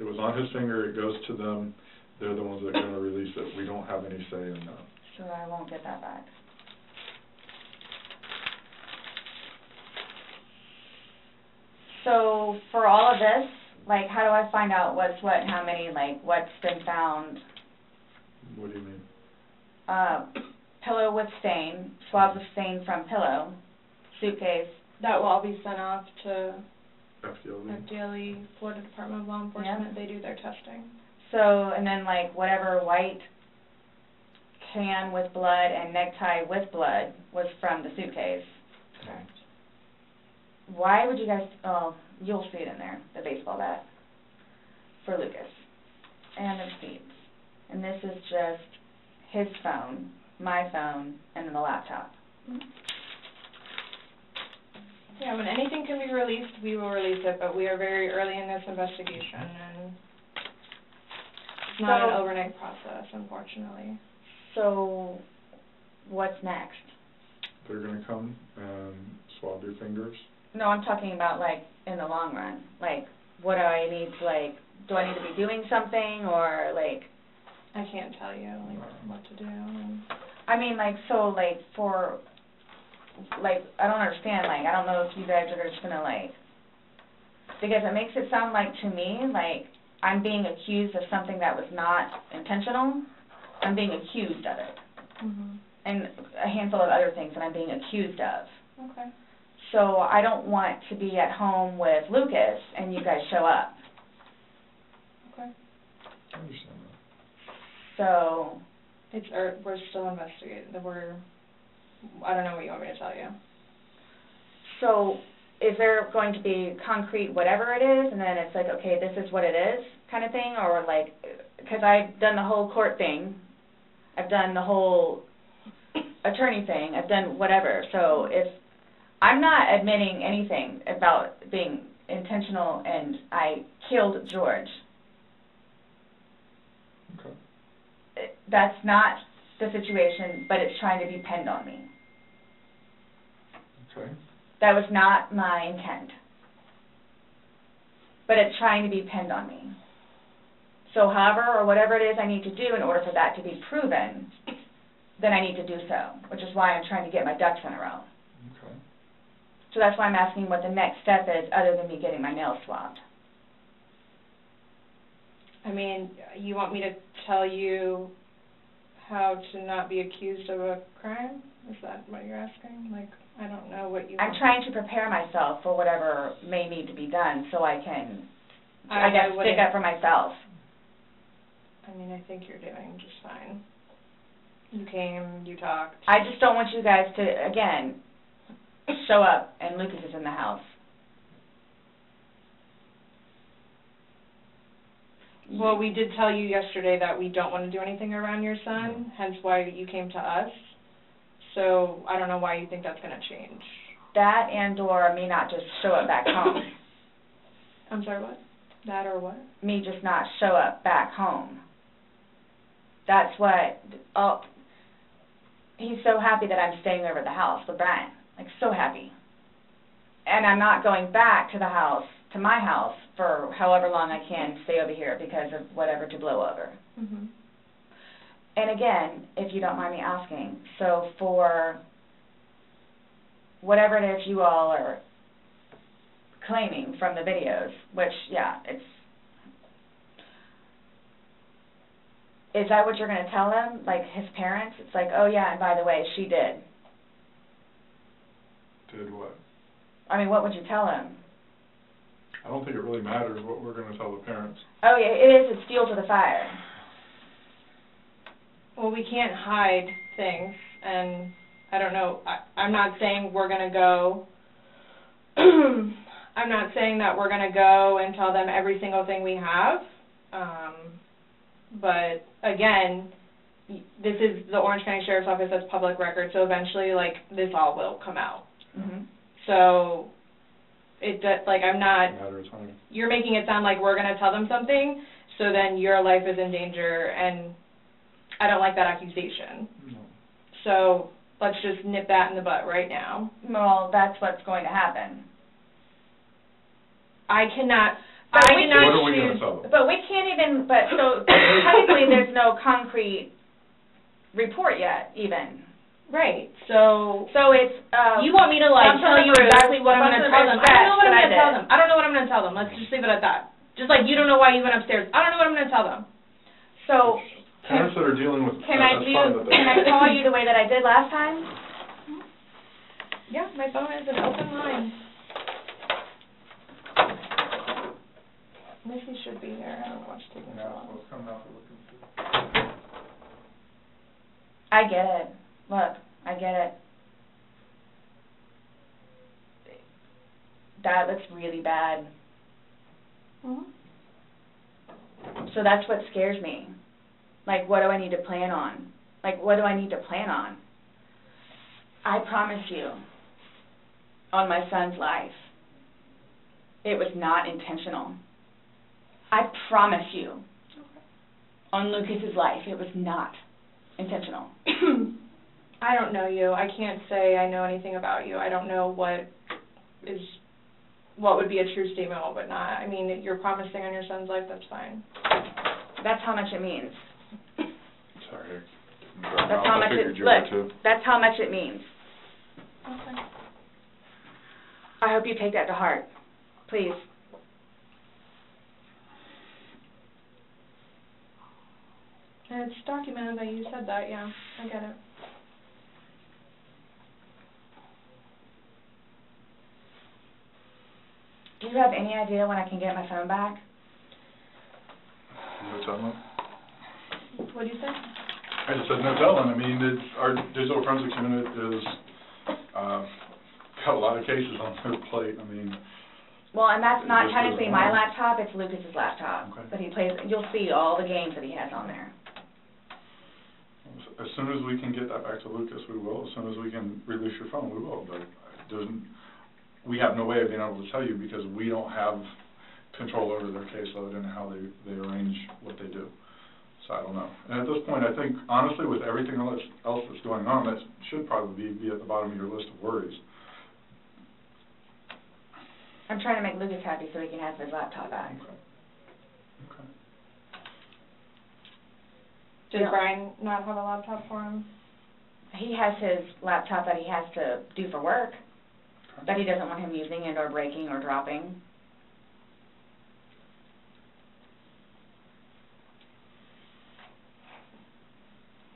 It was on his finger, it goes to them, they're the ones that are gonna release it. We don't have any say in that. So I won't get that back. So for all of this, like, how do I find out what's what and how many, like, what's been found? What do you mean? Uh, pillow with stain, swabs of stain from pillow, suitcase, That will all be sent off to FDLE? FDLE, Florida Department of Law Enforcement. They do their testing. so, and then like whatever white can with blood and necktie with blood was from the suitcase. Correct. Why would you guys, oh, you'll see it in there, the baseball bat, for Lucas, and the receipts. And this is just his phone, my phone, and then the laptop. Yeah, when anything can be released, we will release it, but we are very early in this investigation, and it's not an overnight process, unfortunately. So, what's next? They're gonna come and swab your fingers. No, I'm talking about like in the long run, like what do I need to like, do I need to be doing something or like, I can't tell you, like, what to do, I mean like, so like for, like, I don't understand, like, I don't know if you guys are just gonna like, because it makes it sound like to me, like, I'm being accused of something that was not intentional. I'm being accused of it. Mm-hmm. And a handful of other things that I'm being accused of. Okay. So I don't want to be at home with Lucas and you guys show up. Okay. I understand that. So, It's, er, we're still investigating, we're, I don't know what you want me to tell you. so is there going to be concrete whatever it is and then it's like, okay, this is what it is kind of thing? Or like, because I've done the whole court thing. I've done the whole attorney thing. I've done whatever. So if, I'm not admitting anything about being intentional and I killed George. Okay. That's not the situation, but it's trying to be pinned on me. Okay. That was not my intent. But it's trying to be pinned on me. So however, or whatever it is I need to do in order for that to be proven, then I need to do so, which is why I'm trying to get my ducks in a row. Okay. So that's why I'm asking what the next step is, other than me getting my nails swabbed. I mean, you want me to tell you how to not be accused of a crime? Is that what you're asking? Like, I don't know what you want. I'm trying to prepare myself for whatever may need to be done, so I can, I- I guess, stick up for myself. I mean, I think you're doing just fine. You came, you talked. I just don't want you guys to, again, show up and Lucas is in the house. Well, we did tell you yesterday that we don't want to do anything around your son, hence why you came to us. So I don't know why you think that's going to change. That and or me not just show up back home. <laughs> I'm sorry, what? That or what? Me just not show up back home. That's what, oh, he's so happy that I'm staying over at the house with Brian, like so happy. And I'm not going back to the house, to my house, for however long I can stay over here because of whatever to blow over. Mm-hmm. And again, if you don't mind me asking, so for whatever it is you all are claiming from the videos, which, yeah, it's. Is that what you're gonna tell them, like his parents? It's like, oh yeah, and by the way, she did. Did what? I mean, what would you tell him? I don't think it really matters what we're gonna tell the parents. Oh yeah, it is, it's fuel to the fire. Well, we can't hide things, and I don't know, I, I'm not saying we're gonna go, <clears throat> I'm not saying that we're gonna go and tell them every single thing we have, um, but again, y- this is the Orange County Sheriff's Office, that's public record, so eventually, like, this all will come out. hmm So, it, does like, I'm not, Matter of time. you're making it sound like we're gonna tell them something, so then your life is in danger, and I don't like that accusation. No. So, let's just nip that in the butt right now. Well, that's what's going to happen. I cannot, But I we cannot What are we gonna choose, tell them? But we can't even, but, so <coughs> technically, there's no concrete report yet, even. Right, so, So it's, uh. you want me to like bunch of tell you exactly what I'm gonna tell them? I don't know what I'm gonna tell them, I don't know what I'm gonna tell them, let's just leave it at that. Just like you don't know why you went upstairs, I don't know what I'm gonna tell them. So, Parents that are dealing with, can I do, fine that they. can I call you the way that I did last time? <laughs> Yeah, my phone is an open line. Missy should be here, I don't know why she's taking so long. come out and look and see. I get it. Look, I get it. That looks really bad. Mhm. So that's what scares me. Like, what do I need to plan on? Like, what do I need to plan on? I promise you, on my son's life, it was not intentional. I promise you, on Lucas's life, it was not intentional. <clears throat> I don't know you. I can't say I know anything about you. I don't know what is, what would be a true statement, what would not. I mean, you're promising on your son's life, that's fine. That's how much it means. Sorry. That's how much it, look, that's how much it means. Okay. I hope you take that to heart, please. And it's documented that you said that, yeah, I get it. Do you have any idea when I can get my phone back? No telling. What'd you say? I just said no telling. I mean, it's, our digital forensics unit is, uh, got a lot of cases on their plate. I mean, Well, and that's not This is technically my mine. laptop, it's Lucas's laptop. Okay. But he plays, you'll see all the games that he has on there. as soon as we can get that back to Lucas, we will. As soon as we can release your phone, we will. But it doesn't, we have no way of being able to tell you because we don't have control over their caseload and how they, they arrange what they do. So I don't know. And at this point, I think honestly, with everything else, else that's going on, that should probably be, be at the bottom of your list of worries. I'm trying to make Lucas happy so he can have his laptop back. Okay. Okay. Did Yeah. Brian not have a laptop for him? He has his laptop that he has to do for work, he doesn't want him using it or breaking or dropping.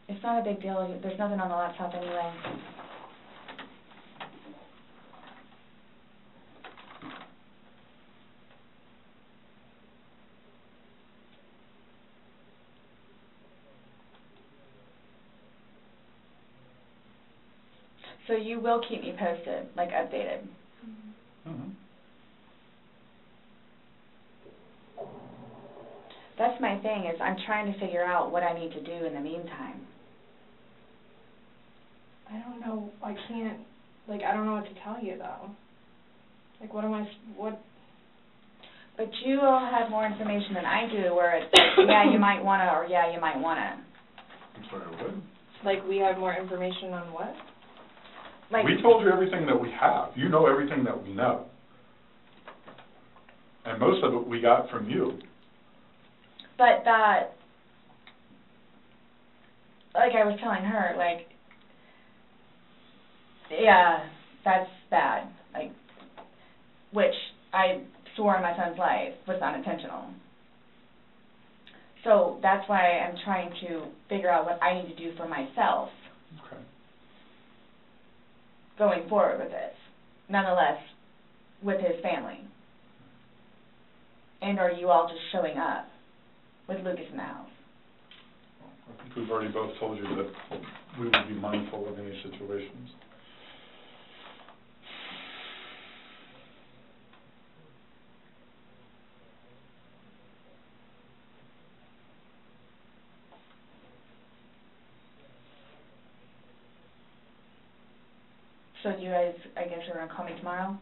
It's not a big deal, there's nothing on the laptop anyway. So you will keep me posted, like updated. Mhm. That's my thing, is I'm trying to figure out what I need to do in the meantime. I don't know, I can't, like, I don't know what to tell you though. Like, what am I, s- what, But you all have more information than I do, where it's, like, <coughs> yeah, you might wanna, or yeah, you might wanna. I'm sorry, what? like, we have more information on what? Like, We told you everything that we have. You know everything that we know. And most of it we got from you. but that, like I was telling her, like, yeah, that's bad, like, which I swore on my son's life was not intentional. So that's why I'm trying to figure out what I need to do for myself Okay. Going forward with this, nonetheless, with his family. And are you all just showing up with Lucas in the house? I think we've already both told you that we would be mindful of any situations. So you guys, I guess you're gonna call me tomorrow?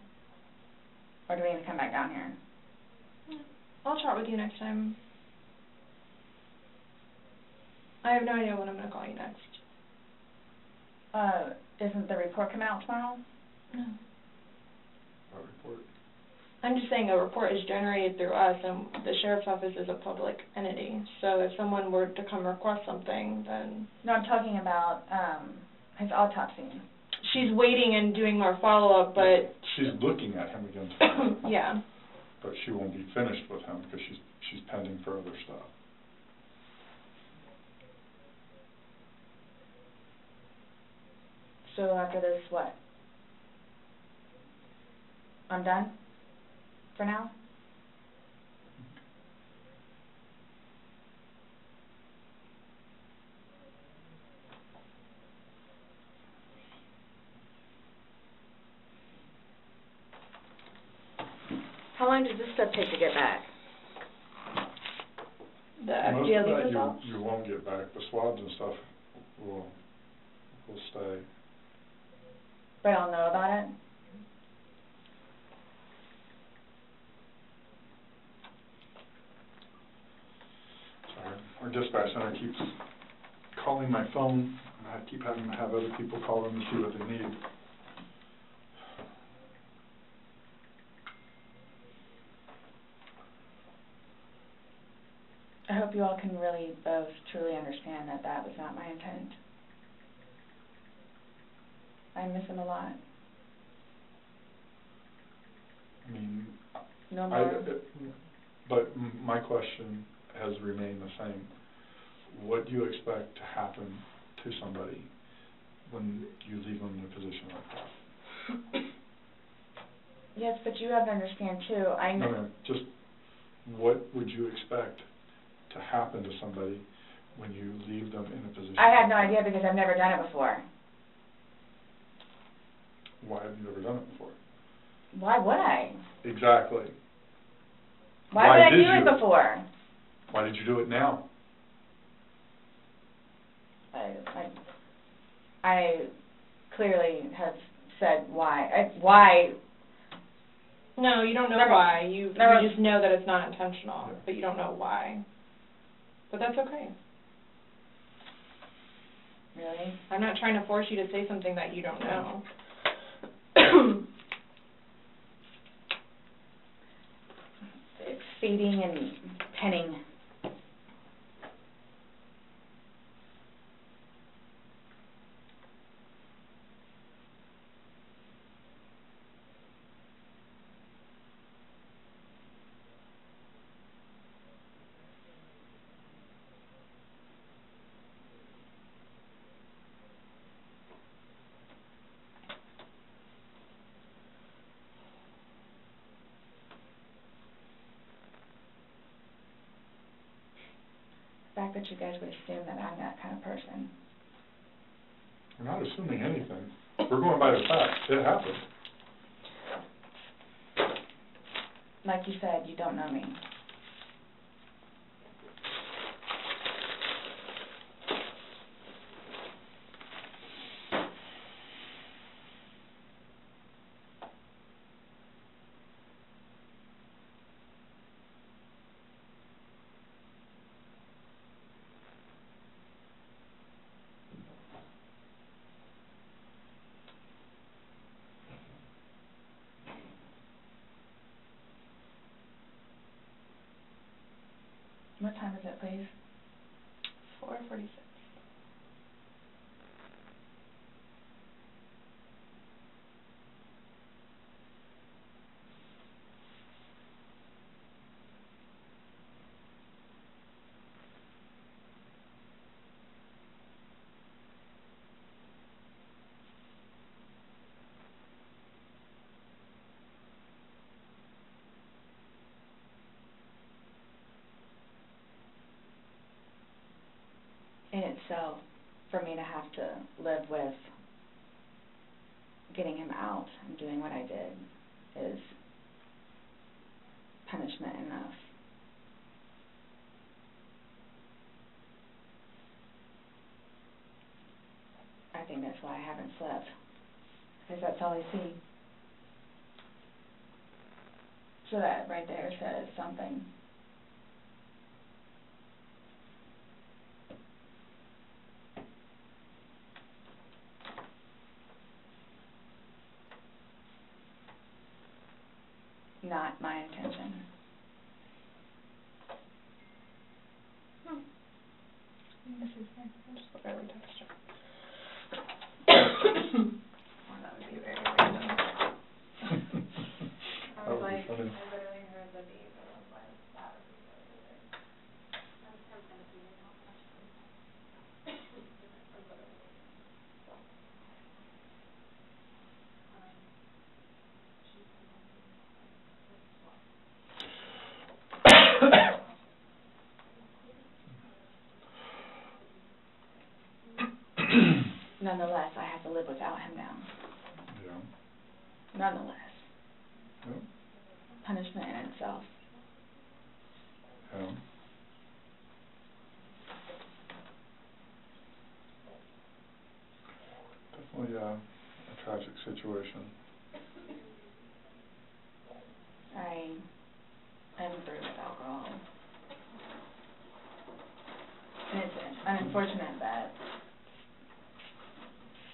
Or do we need to come back down here? I'll chat with you next time. I have no idea when I'm gonna call you next. Uh, isn't the report coming out tomorrow? No. Our report. I'm just saying a report is generated through us and the sheriff's office is a public entity. So if someone were to come request something, then No, I'm talking about, um, his autopsy. She's waiting and doing more follow-up, but, She's looking at him again tomorrow, <laughs> yeah. but she won't be finished with him because she's, she's pending for other stuff. So after this, what? I'm done? For now? How long does this stuff take to get back? The Most FDLE of that results? you, you won't get back, the swabs and stuff will, will stay. But I'll know about it? Sorry, our dispatch center keeps calling my phone, and I keep having to have other people call them to see what they need. I hope you all can really both truly understand that that was not my intent. I miss him a lot. I mean, No I, more. but my question has remained the same. What do you expect to happen to somebody when you leave them in a position like that? Yes, but you have to understand too, I No, no, just what would you expect to happen to somebody when you leave them in a position? I have no idea because I've never done it before. Why have you never done it before? Why would I? Exactly. Why Why would I do you? it before? Why did you do it now? I, I, I clearly have said why, I, why, No, you don't know Never- why. You, never- you just know that it's not intentional, Yeah. but you don't know why. But that's okay. really? I'm not trying to force you to say something that you don't know. <coughs> It's feeding and penning. You guys would assume that I'm that kind of person. We're not assuming anything. We're going by the facts. It happened. Like you said, you don't know me.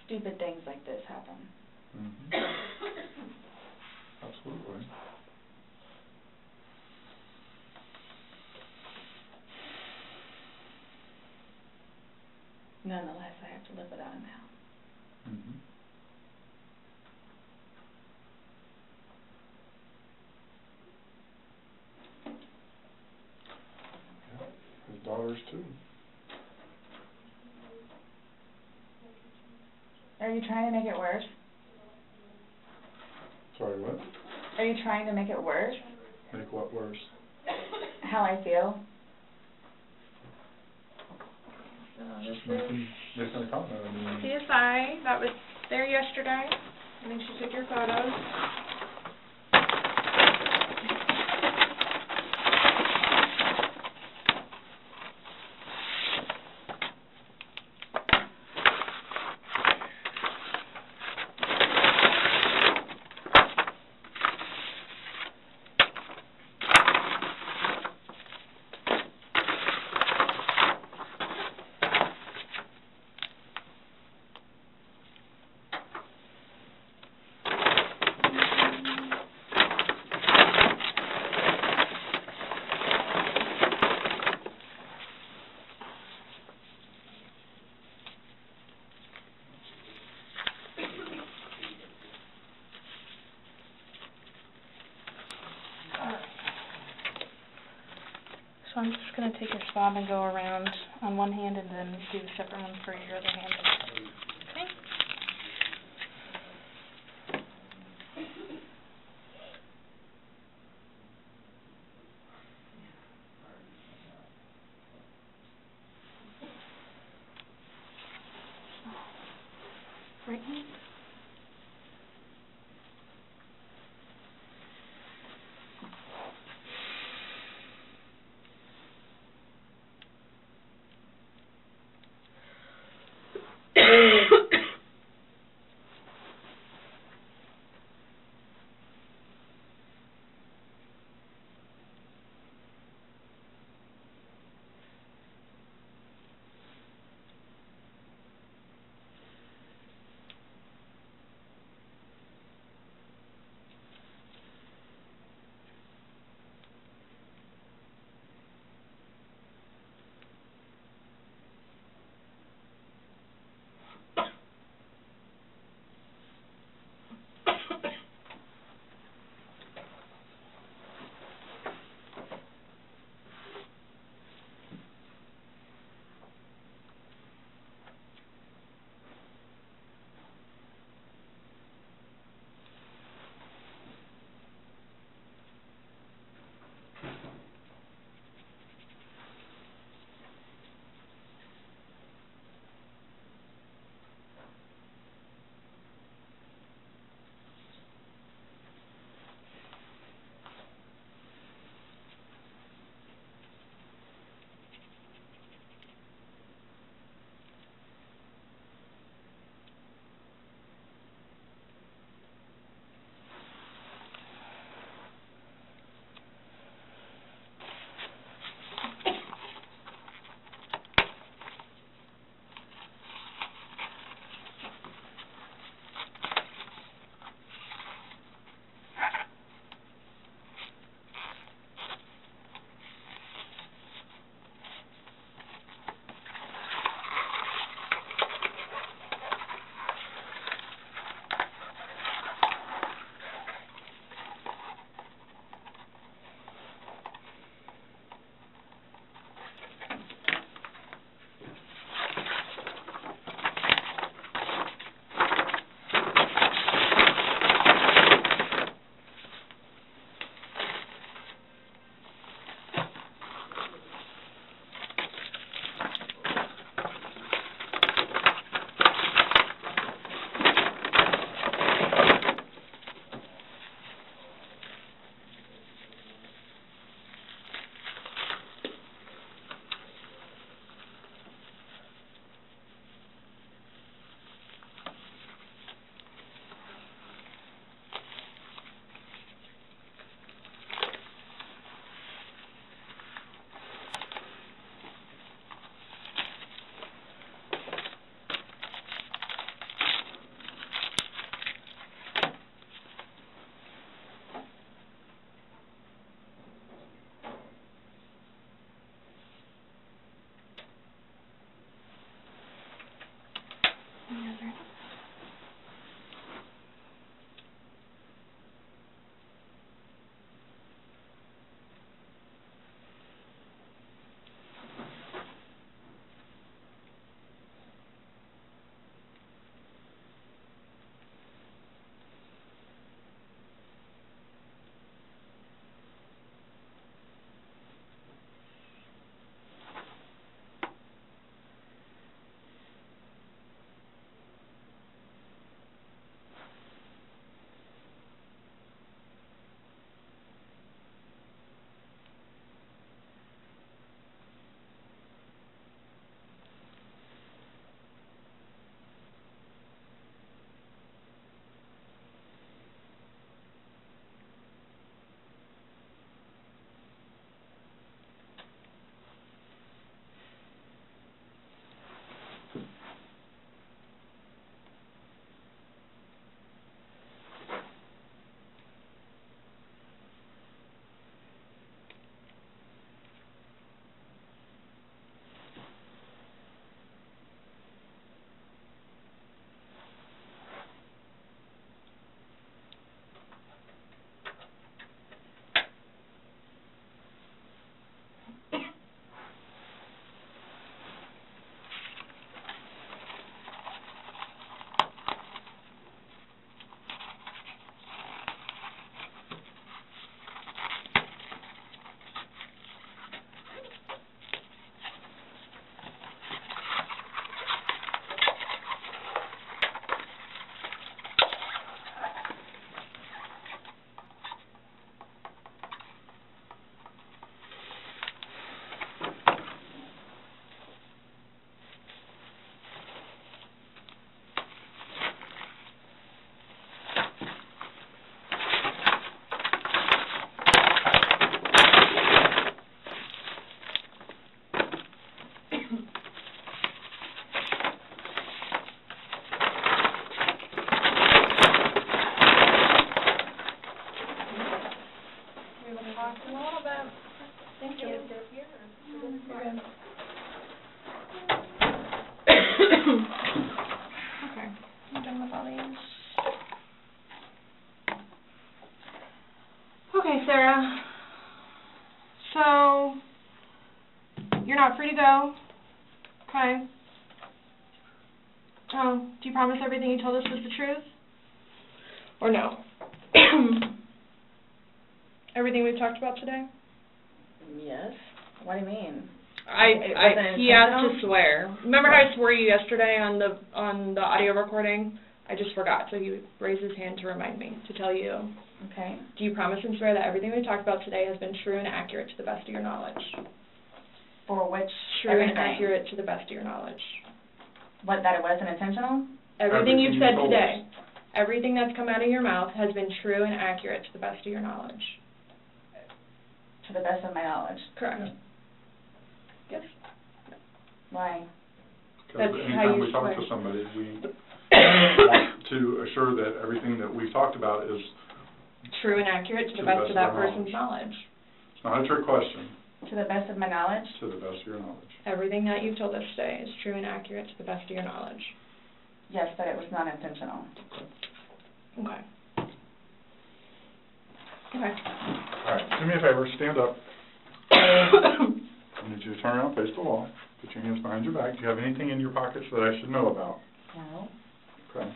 Stupid things like this happen. Mhm. <coughs> Absolutely. Nonetheless, I have to live without him now. Mhm. Yeah, his daughters too. Are you trying to make it worse? Sorry, what? Are you trying to make it worse? Make what worse? How I feel? So this Just making, making a comment, I mean. CSI, that was there yesterday. I think she took your photos. Just gonna take a swab and go around on one hand and then do the separate one for your other hand. Okay, Sarah. So, you're not free to go. Okay. Oh, do you promise everything you told us was the truth? Or no? <coughs> everything we've talked about today? Yes. What do you mean? I, I he asked to swear. Remember how I swore you yesterday on the on the audio recording? I just forgot, so he raised his hand to remind me, to tell you. Okay. Do you promise and swear that everything we talked about today has been true and accurate to the best of your knowledge? For which True and accurate to the best of your knowledge. What, that it wasn't intentional? Everything you've said you told today, everything that's come out of your mouth has been true and accurate to the best of your knowledge. To the best of my knowledge. Correct. Yes. Why? Because That's how anytime you we talk swear. to somebody, we want to assure that everything that we've talked about is, True and accurate to the best of that person's knowledge. it's not a trick question, To the best of my knowledge? to the best of your knowledge. Everything that you've told us today is true and accurate to the best of your knowledge. Yes, but it was not intentional. Okay. Okay. All right, do me a favor, stand up. <coughs> I need you to turn around, face the wall, put your hands behind your back. Do you have anything in your pockets that I should know about? No. Okay.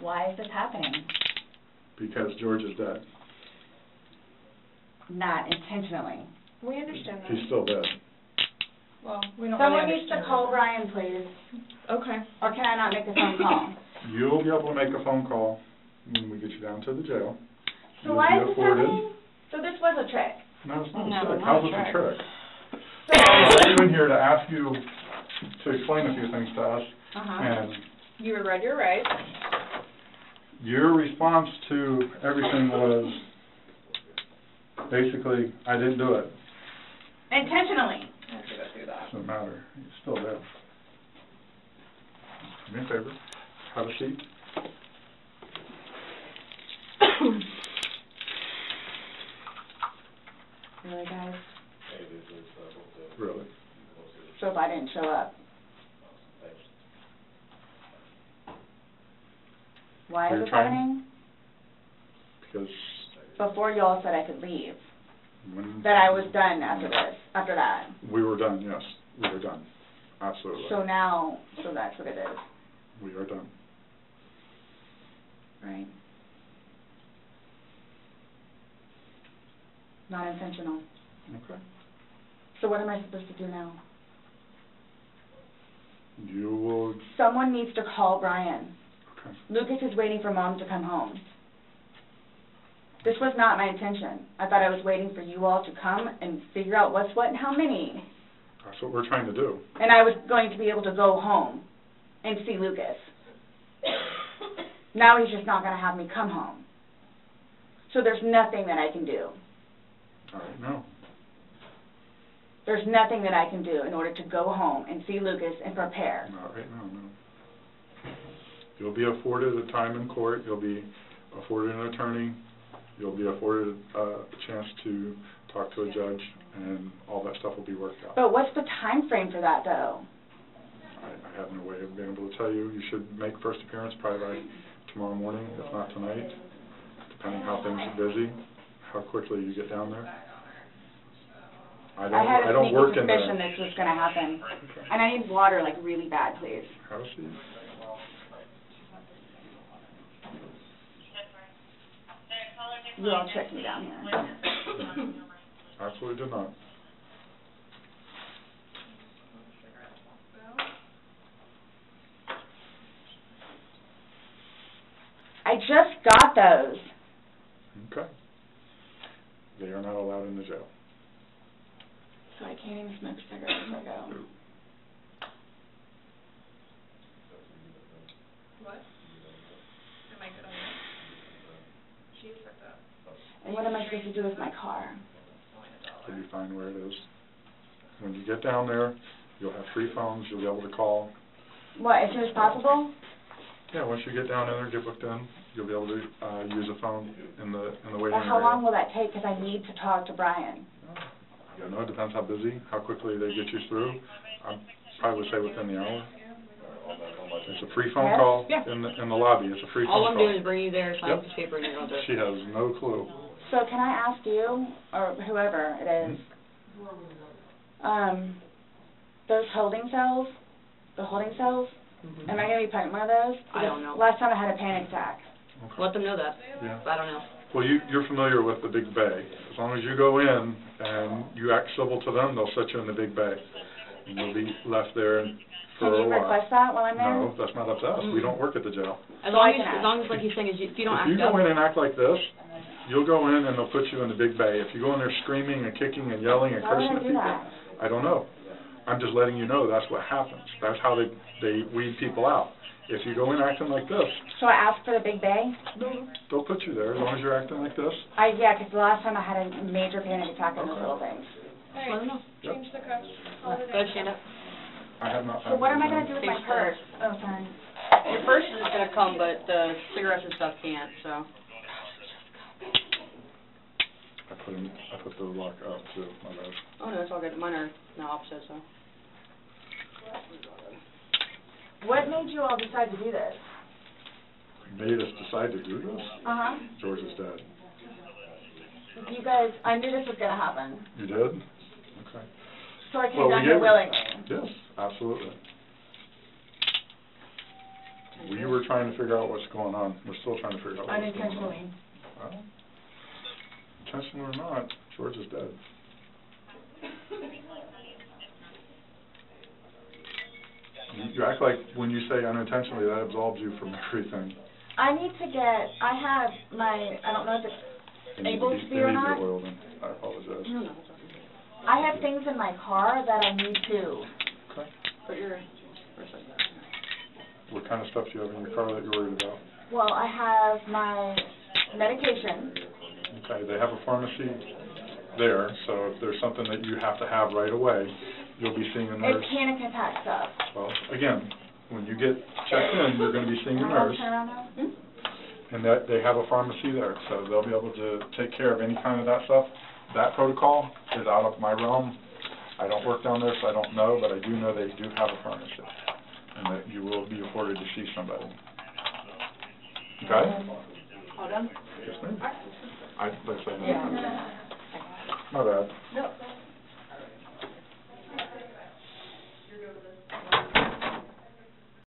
Why is this happening? Because George is dead. Not intentionally. We understand that. He's still dead. Well, we don't Someone really needs to understand call that. Brian, please. Okay. Or can I not make a phone call? You'll be able to make a phone call when we get you down to the jail. So You'll why be is this afforded- happening? So this was a trick. No, it's not No, a trick. not How's a this a trick. trick? So, I brought you in here to ask you to explain a few things to us, uh-huh. and You were read your rights. your response to everything was basically, I didn't do it. Intentionally. I have to go through that. Doesn't matter, he's still dead. Do me a favor, have a seat. <coughs> Really, guys? If I didn't show up? Why is this trying- happening? Because Before y'all said I could leave, when. that I was done after this, after that. We were done, yes, we were done, absolutely. So now, so that's what it is, We are done. right? Not intentional. Okay. So what am I supposed to do now? You will, Someone needs to call Brian. okay. Lucas is waiting for mom to come home. This was not my intention. I thought I was waiting for you all to come and figure out what's what and how many. That's what we're trying to do. And I was going to be able to go home and see Lucas. Now he's just not going to have me come home. So there's nothing that I can do. All right, no. There's nothing that I can do in order to go home and see Lucas and prepare. Not right now, no. You'll be afforded a time in court, you'll be afforded an attorney, you'll be afforded uh, a chance to talk to a judge, and all that stuff will be worked out. But what's the time frame for that though? I I have no way of being able to tell you. You should make first appearance probably by tomorrow morning, if not tonight, depending how things are busy, how quickly you get down there. I don't, I had I a don't sneaky work in suspicion there. this was going to happen. Okay. And I need water like really bad, please. Have. You all checked me down here. Absolutely did not. I just got those. Okay. They are not allowed in the jail. So I can't even smoke cigarettes if I go. What? Am I good on that? She is fucked up. And what am I supposed to do with my car? Can you find where it is. When you get down there, you'll have free phones, you'll be able to call. What, as soon as possible? Yeah, once you get down in there, get booked in, you'll be able to, uh, use a phone in the, in the waiting Or area. how long will that take? Because I need to talk to Brian. I don't know, it depends how busy, how quickly they get you through. I probably would say within the hour. It's a free phone call Yeah. in the, in the lobby, it's a free phone All call. I'm doing is bringing you there, sign Yep. a piece of paper, and you're all done. She has no clue. So can I ask you, or whoever it is, mm-hmm. um, those holding cells, the holding cells, mm-hmm. am I gonna be put in one of those? I don't know. Last time I had a panic attack. Okay. Let them know that. Yeah. I don't know. Well, you, you're familiar with the Big Bay. As long as you go in and you act civil to them, they'll set you in the Big Bay. And you'll be left there for Can a you while. request that while I'm there? No, that's not up to us. We don't work at the jail. As long as, as long as, like he's saying, is you- if you don't If act you go up, in and act like this, you'll go in and they'll put you in the Big Bay. If you go in there screaming and kicking and yelling and Why would cursing I at do people, that? I don't know. I'm just letting you know that's what happens. That's how they, they weed people out. If you go in acting like this, So I ask for the big bay? No. They'll put you there as long as you're acting like this. I, yeah, 'cause the last time I had a major panic attack on those little things. let them know. Change the cuffs. Go ahead, stand up. I have not. So what am I gonna do with my Thanks, purse? Oh, sorry. Your purse is gonna come, but the cigarettes and stuff can't, so. I put him, I put the lock up too, my bad. Oh, no, it's all good. Mine are now opposite, so. What made you all decide to do this? Made us decide to do this? Uh-huh. George is dead. You guys, I knew this was gonna happen, You did? Okay. so I Well, came we down here willingly. Yes, absolutely. We were trying to figure out what's going on. We're still trying to figure out what's going on. Unintentionally. Well, Intentional or not, George is dead. You, you act like when you say unintentionally, that absolves you from <laughs> everything. I need to get, I have my, I don't know if it's, They need Able be- to be or They not? need to be oiled in. I apologize. No, no, it's. I have things in my car that I need to, Okay. Put your purse that. What kind of stuff do you have in your car that you're worried about? well, I have my medication. Okay, they have a pharmacy there, so if there's something that you have to have right away, you'll be seeing a nurse. It's panic attack stuff. Well, again, when you get checked in, you're gonna be seeing a Can I have nurse, a turn around now? Hmm? and that, they have a pharmacy there, so they'll be able to take care of any kind of that stuff. That protocol is out of my realm. I don't work down there, so I don't know, but I do know they do have a pharmacy, and that you will be afforded to see somebody. Okay? All done? Yes, ma'am. I, like I said, Yeah. my bad. No,